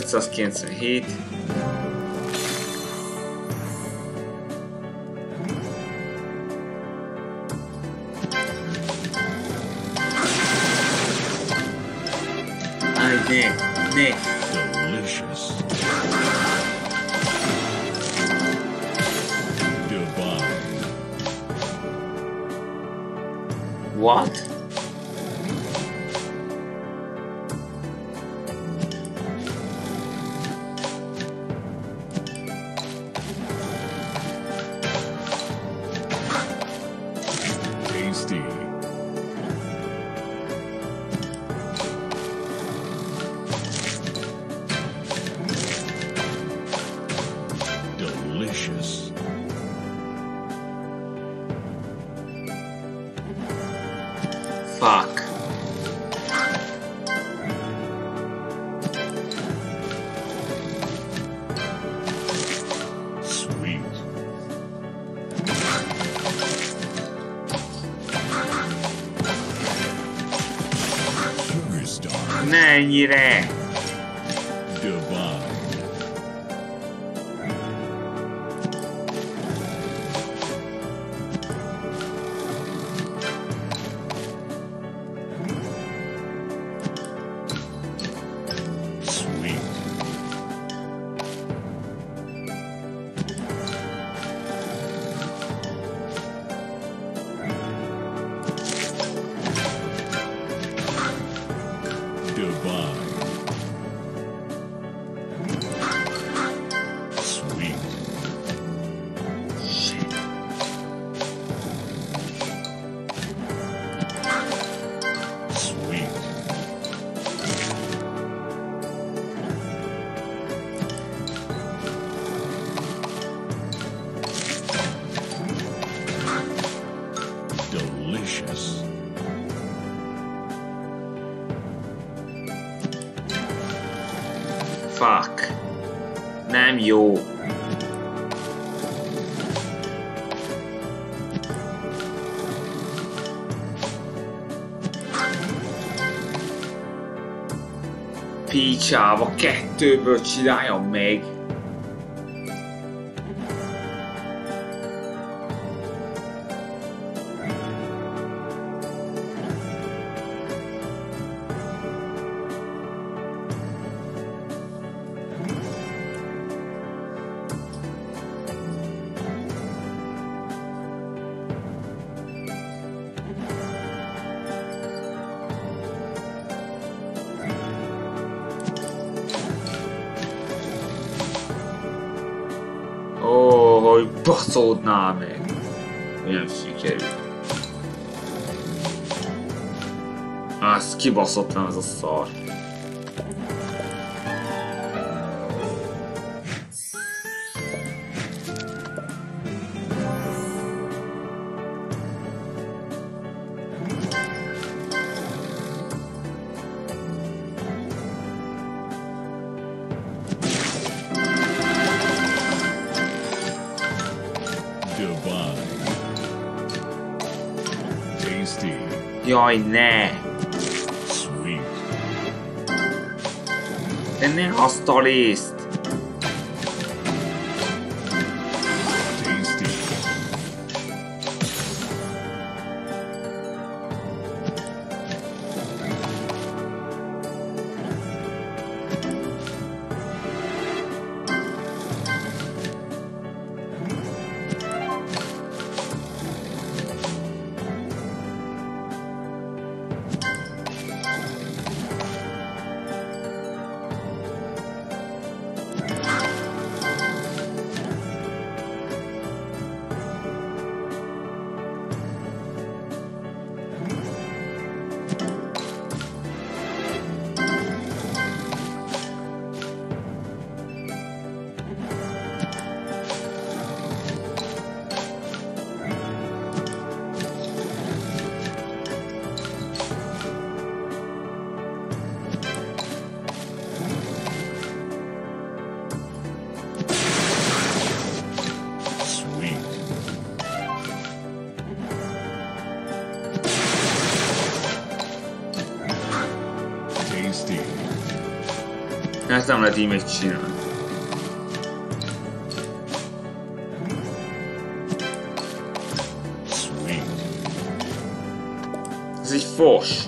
helps us cancel heat 你嘞。Nem jó. Picsába kettőből csináljam meg. Baszódnál meg. Nem sikerült. Azt kibaszott nem ez a Jaj, ne! Sweet. De ne azt a részt! Владимир Чина. Sweet. Sich forsch.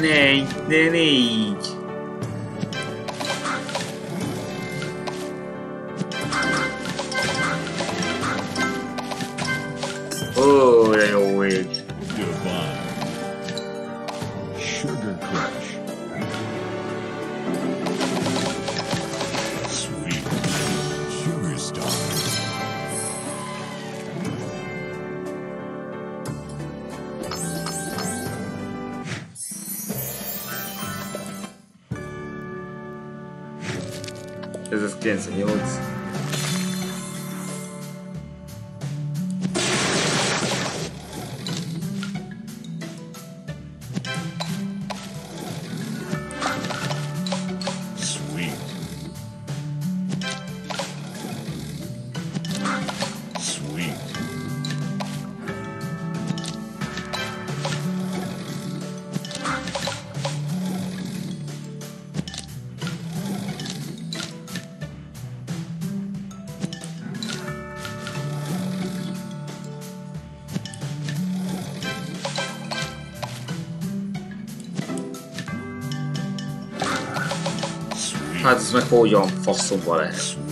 DNA, DNI. folyam faszomba lehet.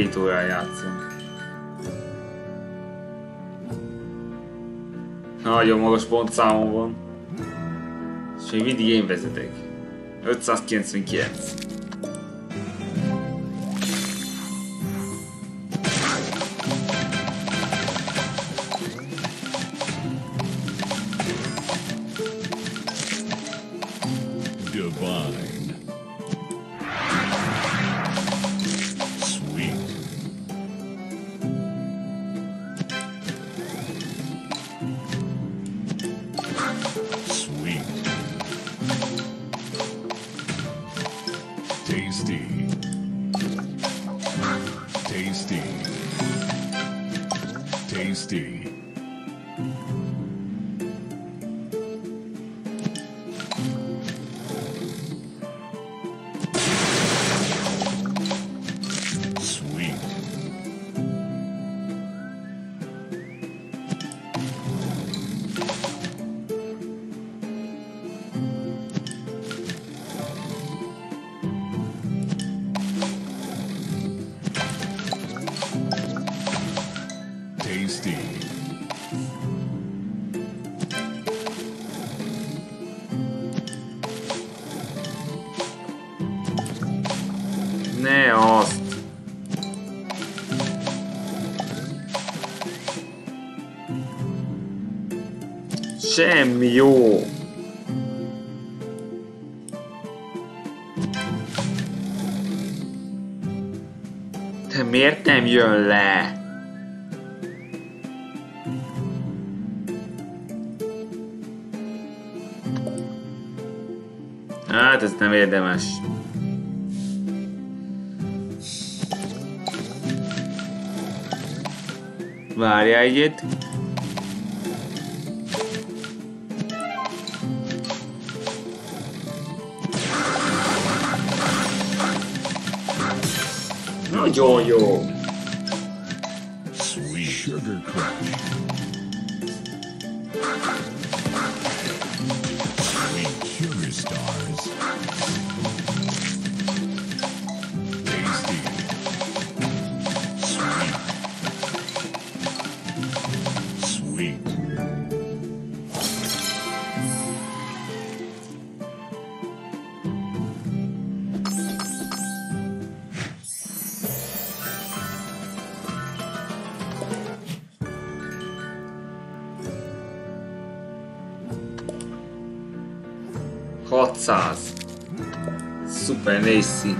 két órán játszunk. Nagyon magas pontszámom van. És még mindig én vezetek. 599. Semmi jó. Te miért nem jön le? Hát ez nem érdemes. Várjál egyet. Nagyon jó. 13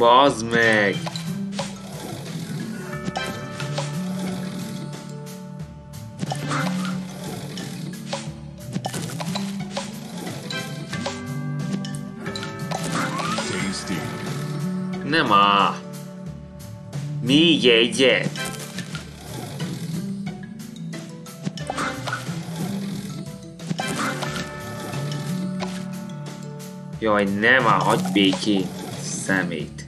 Bazd meg! Nem á! Még egyet! Jaj, nem á, hagyd békén, szemét.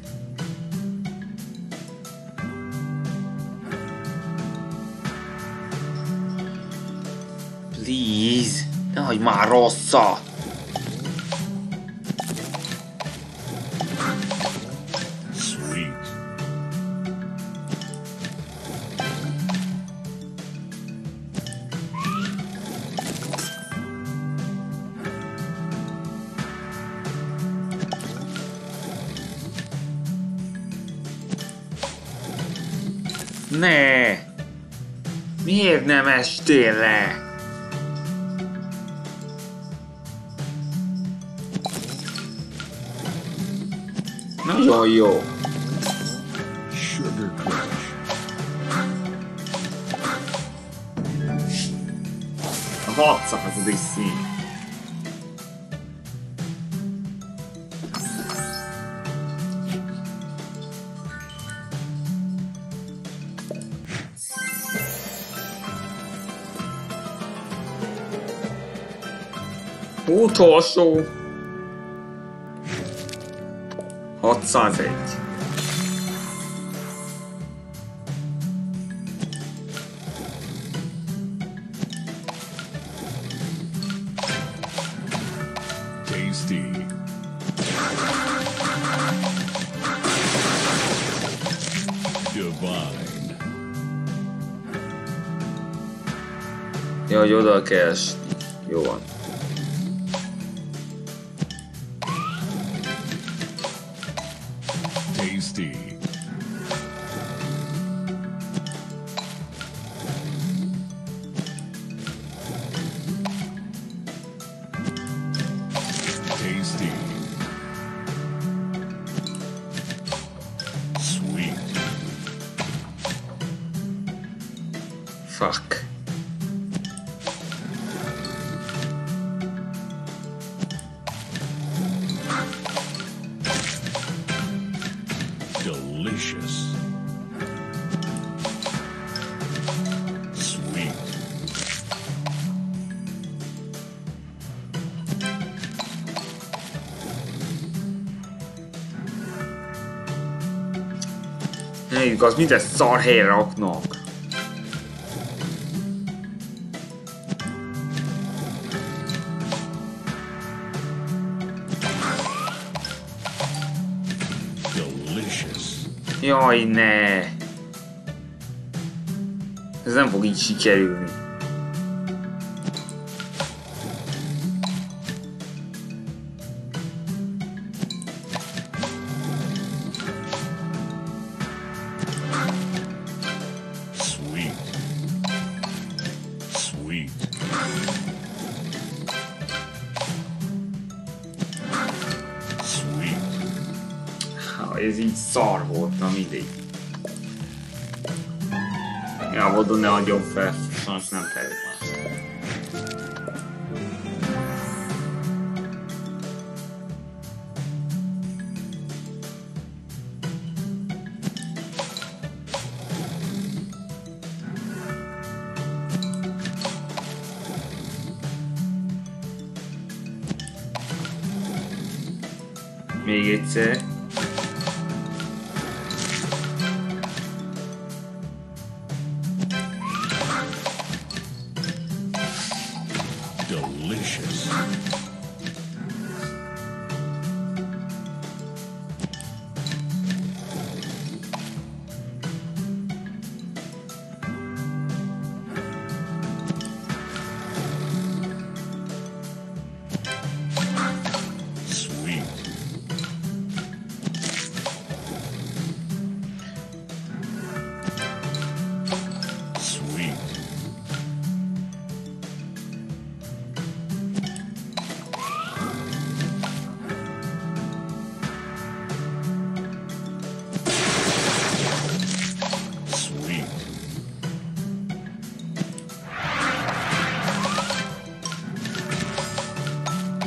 Már rosszat! Sweet. Ne! Miért nem estél le? Nagyon jó. Sugar Crush. A 600. szín. Utolsó. 601. Tasty. Divine. Ja, hogy oda kell igaz, mindezt szar helyre raknak. Delicious. Jaj, ne! Ez nem fog így sikerülni. Még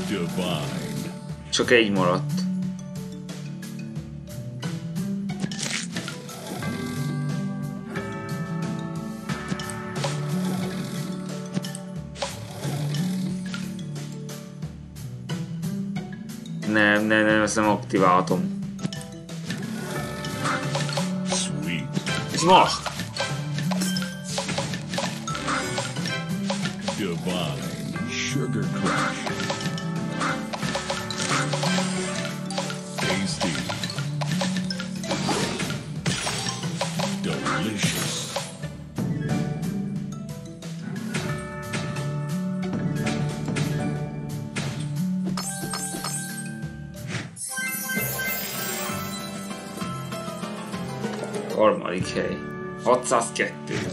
Divine. Csak egy maradt. Nem, nem, nem, ezt nem aktiválhatom. Sweet. Most! Divine. Sugar Crush. Hely. 602.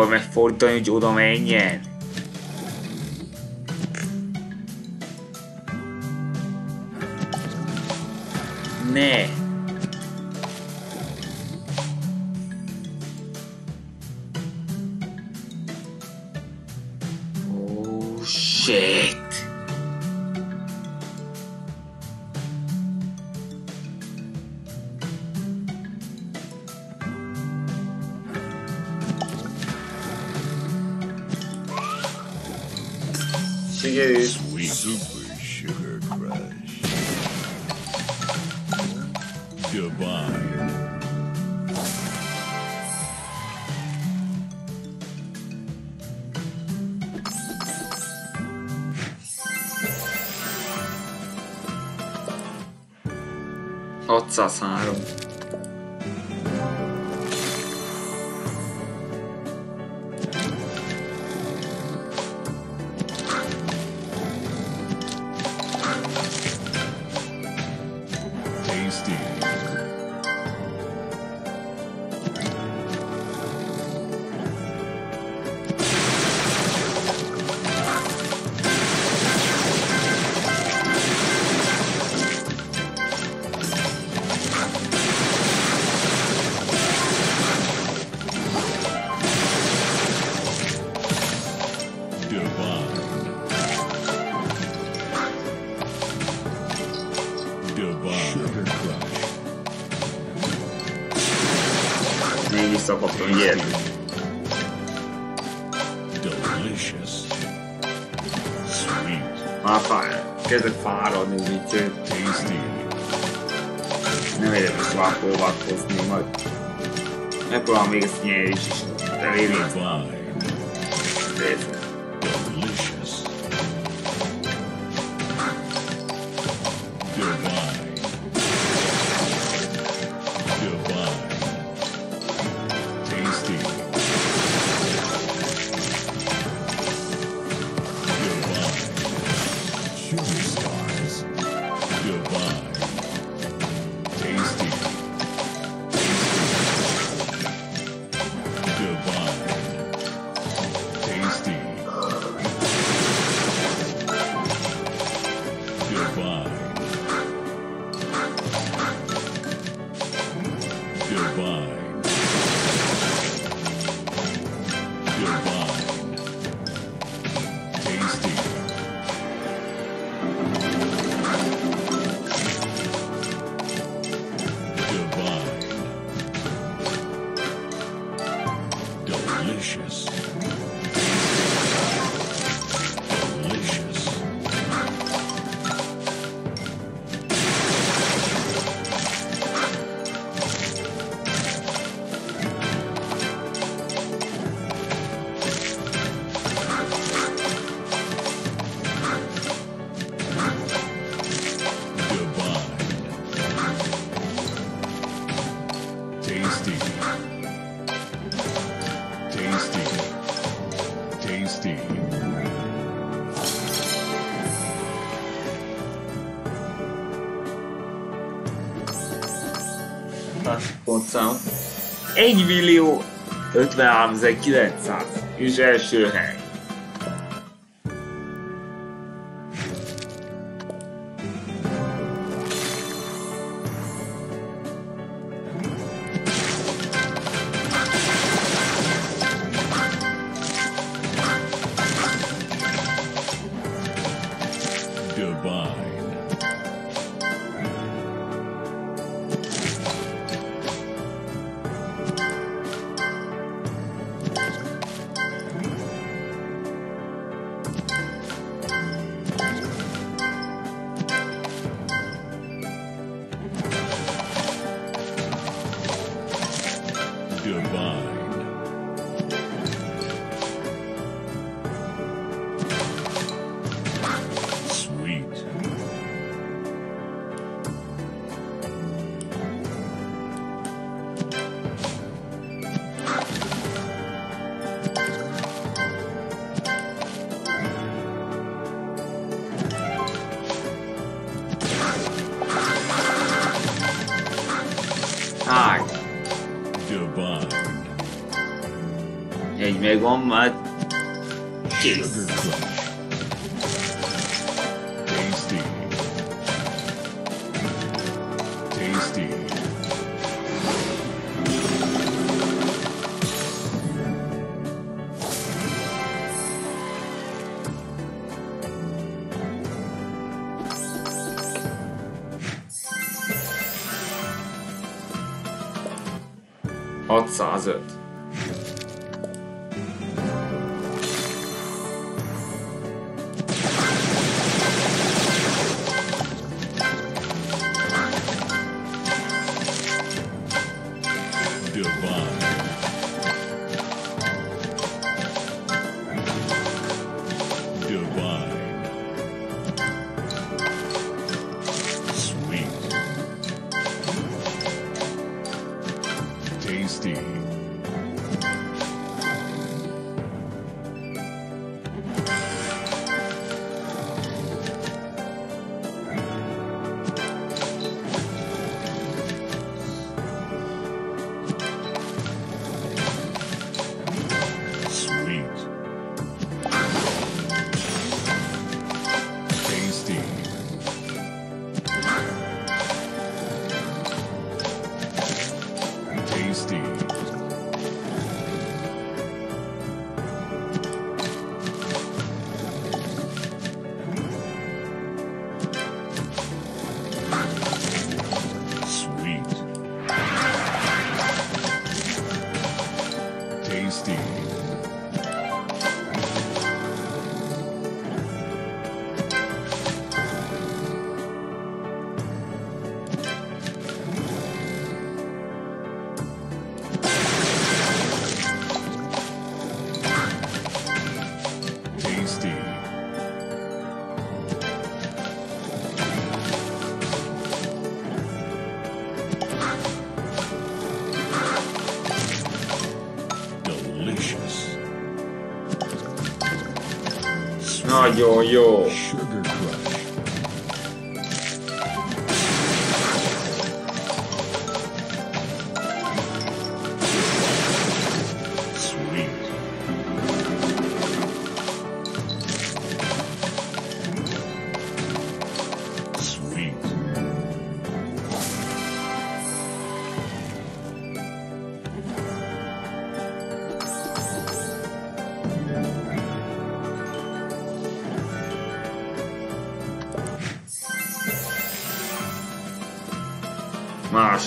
akkor megfordítani, hogy oda menjen. 603. 1 millió 53.900 és első hely. Kész. Sugar Crush. Tasty. Tasty. Hatszázöt. Divine. Nagyon jó.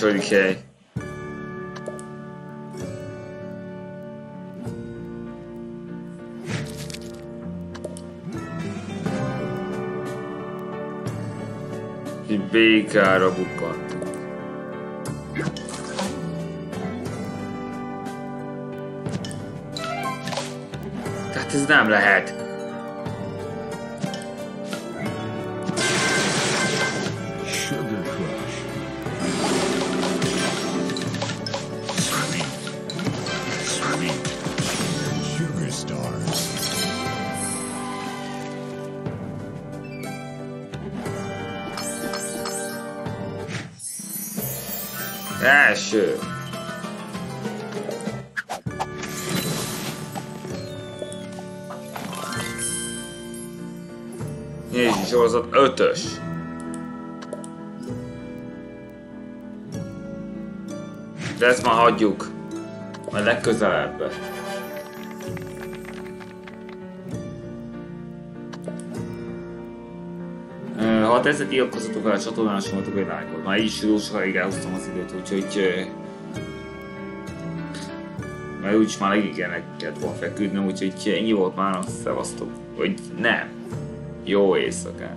3k. Itt békára bukkant. Tehát ez nem lehet. Ötös. De ezt már hagyjuk. Majd legközelebb. Ha tetszett, iratkozzatok fel a nyomjatok egy lájkot. Már így is túl sokáig elhoztam az időt, úgyhogy... Mert úgyis már legigének kellett volna feküdnöm, úgyhogy ennyi volt már, szevasztok. Vagy nem. Jó éjszakát.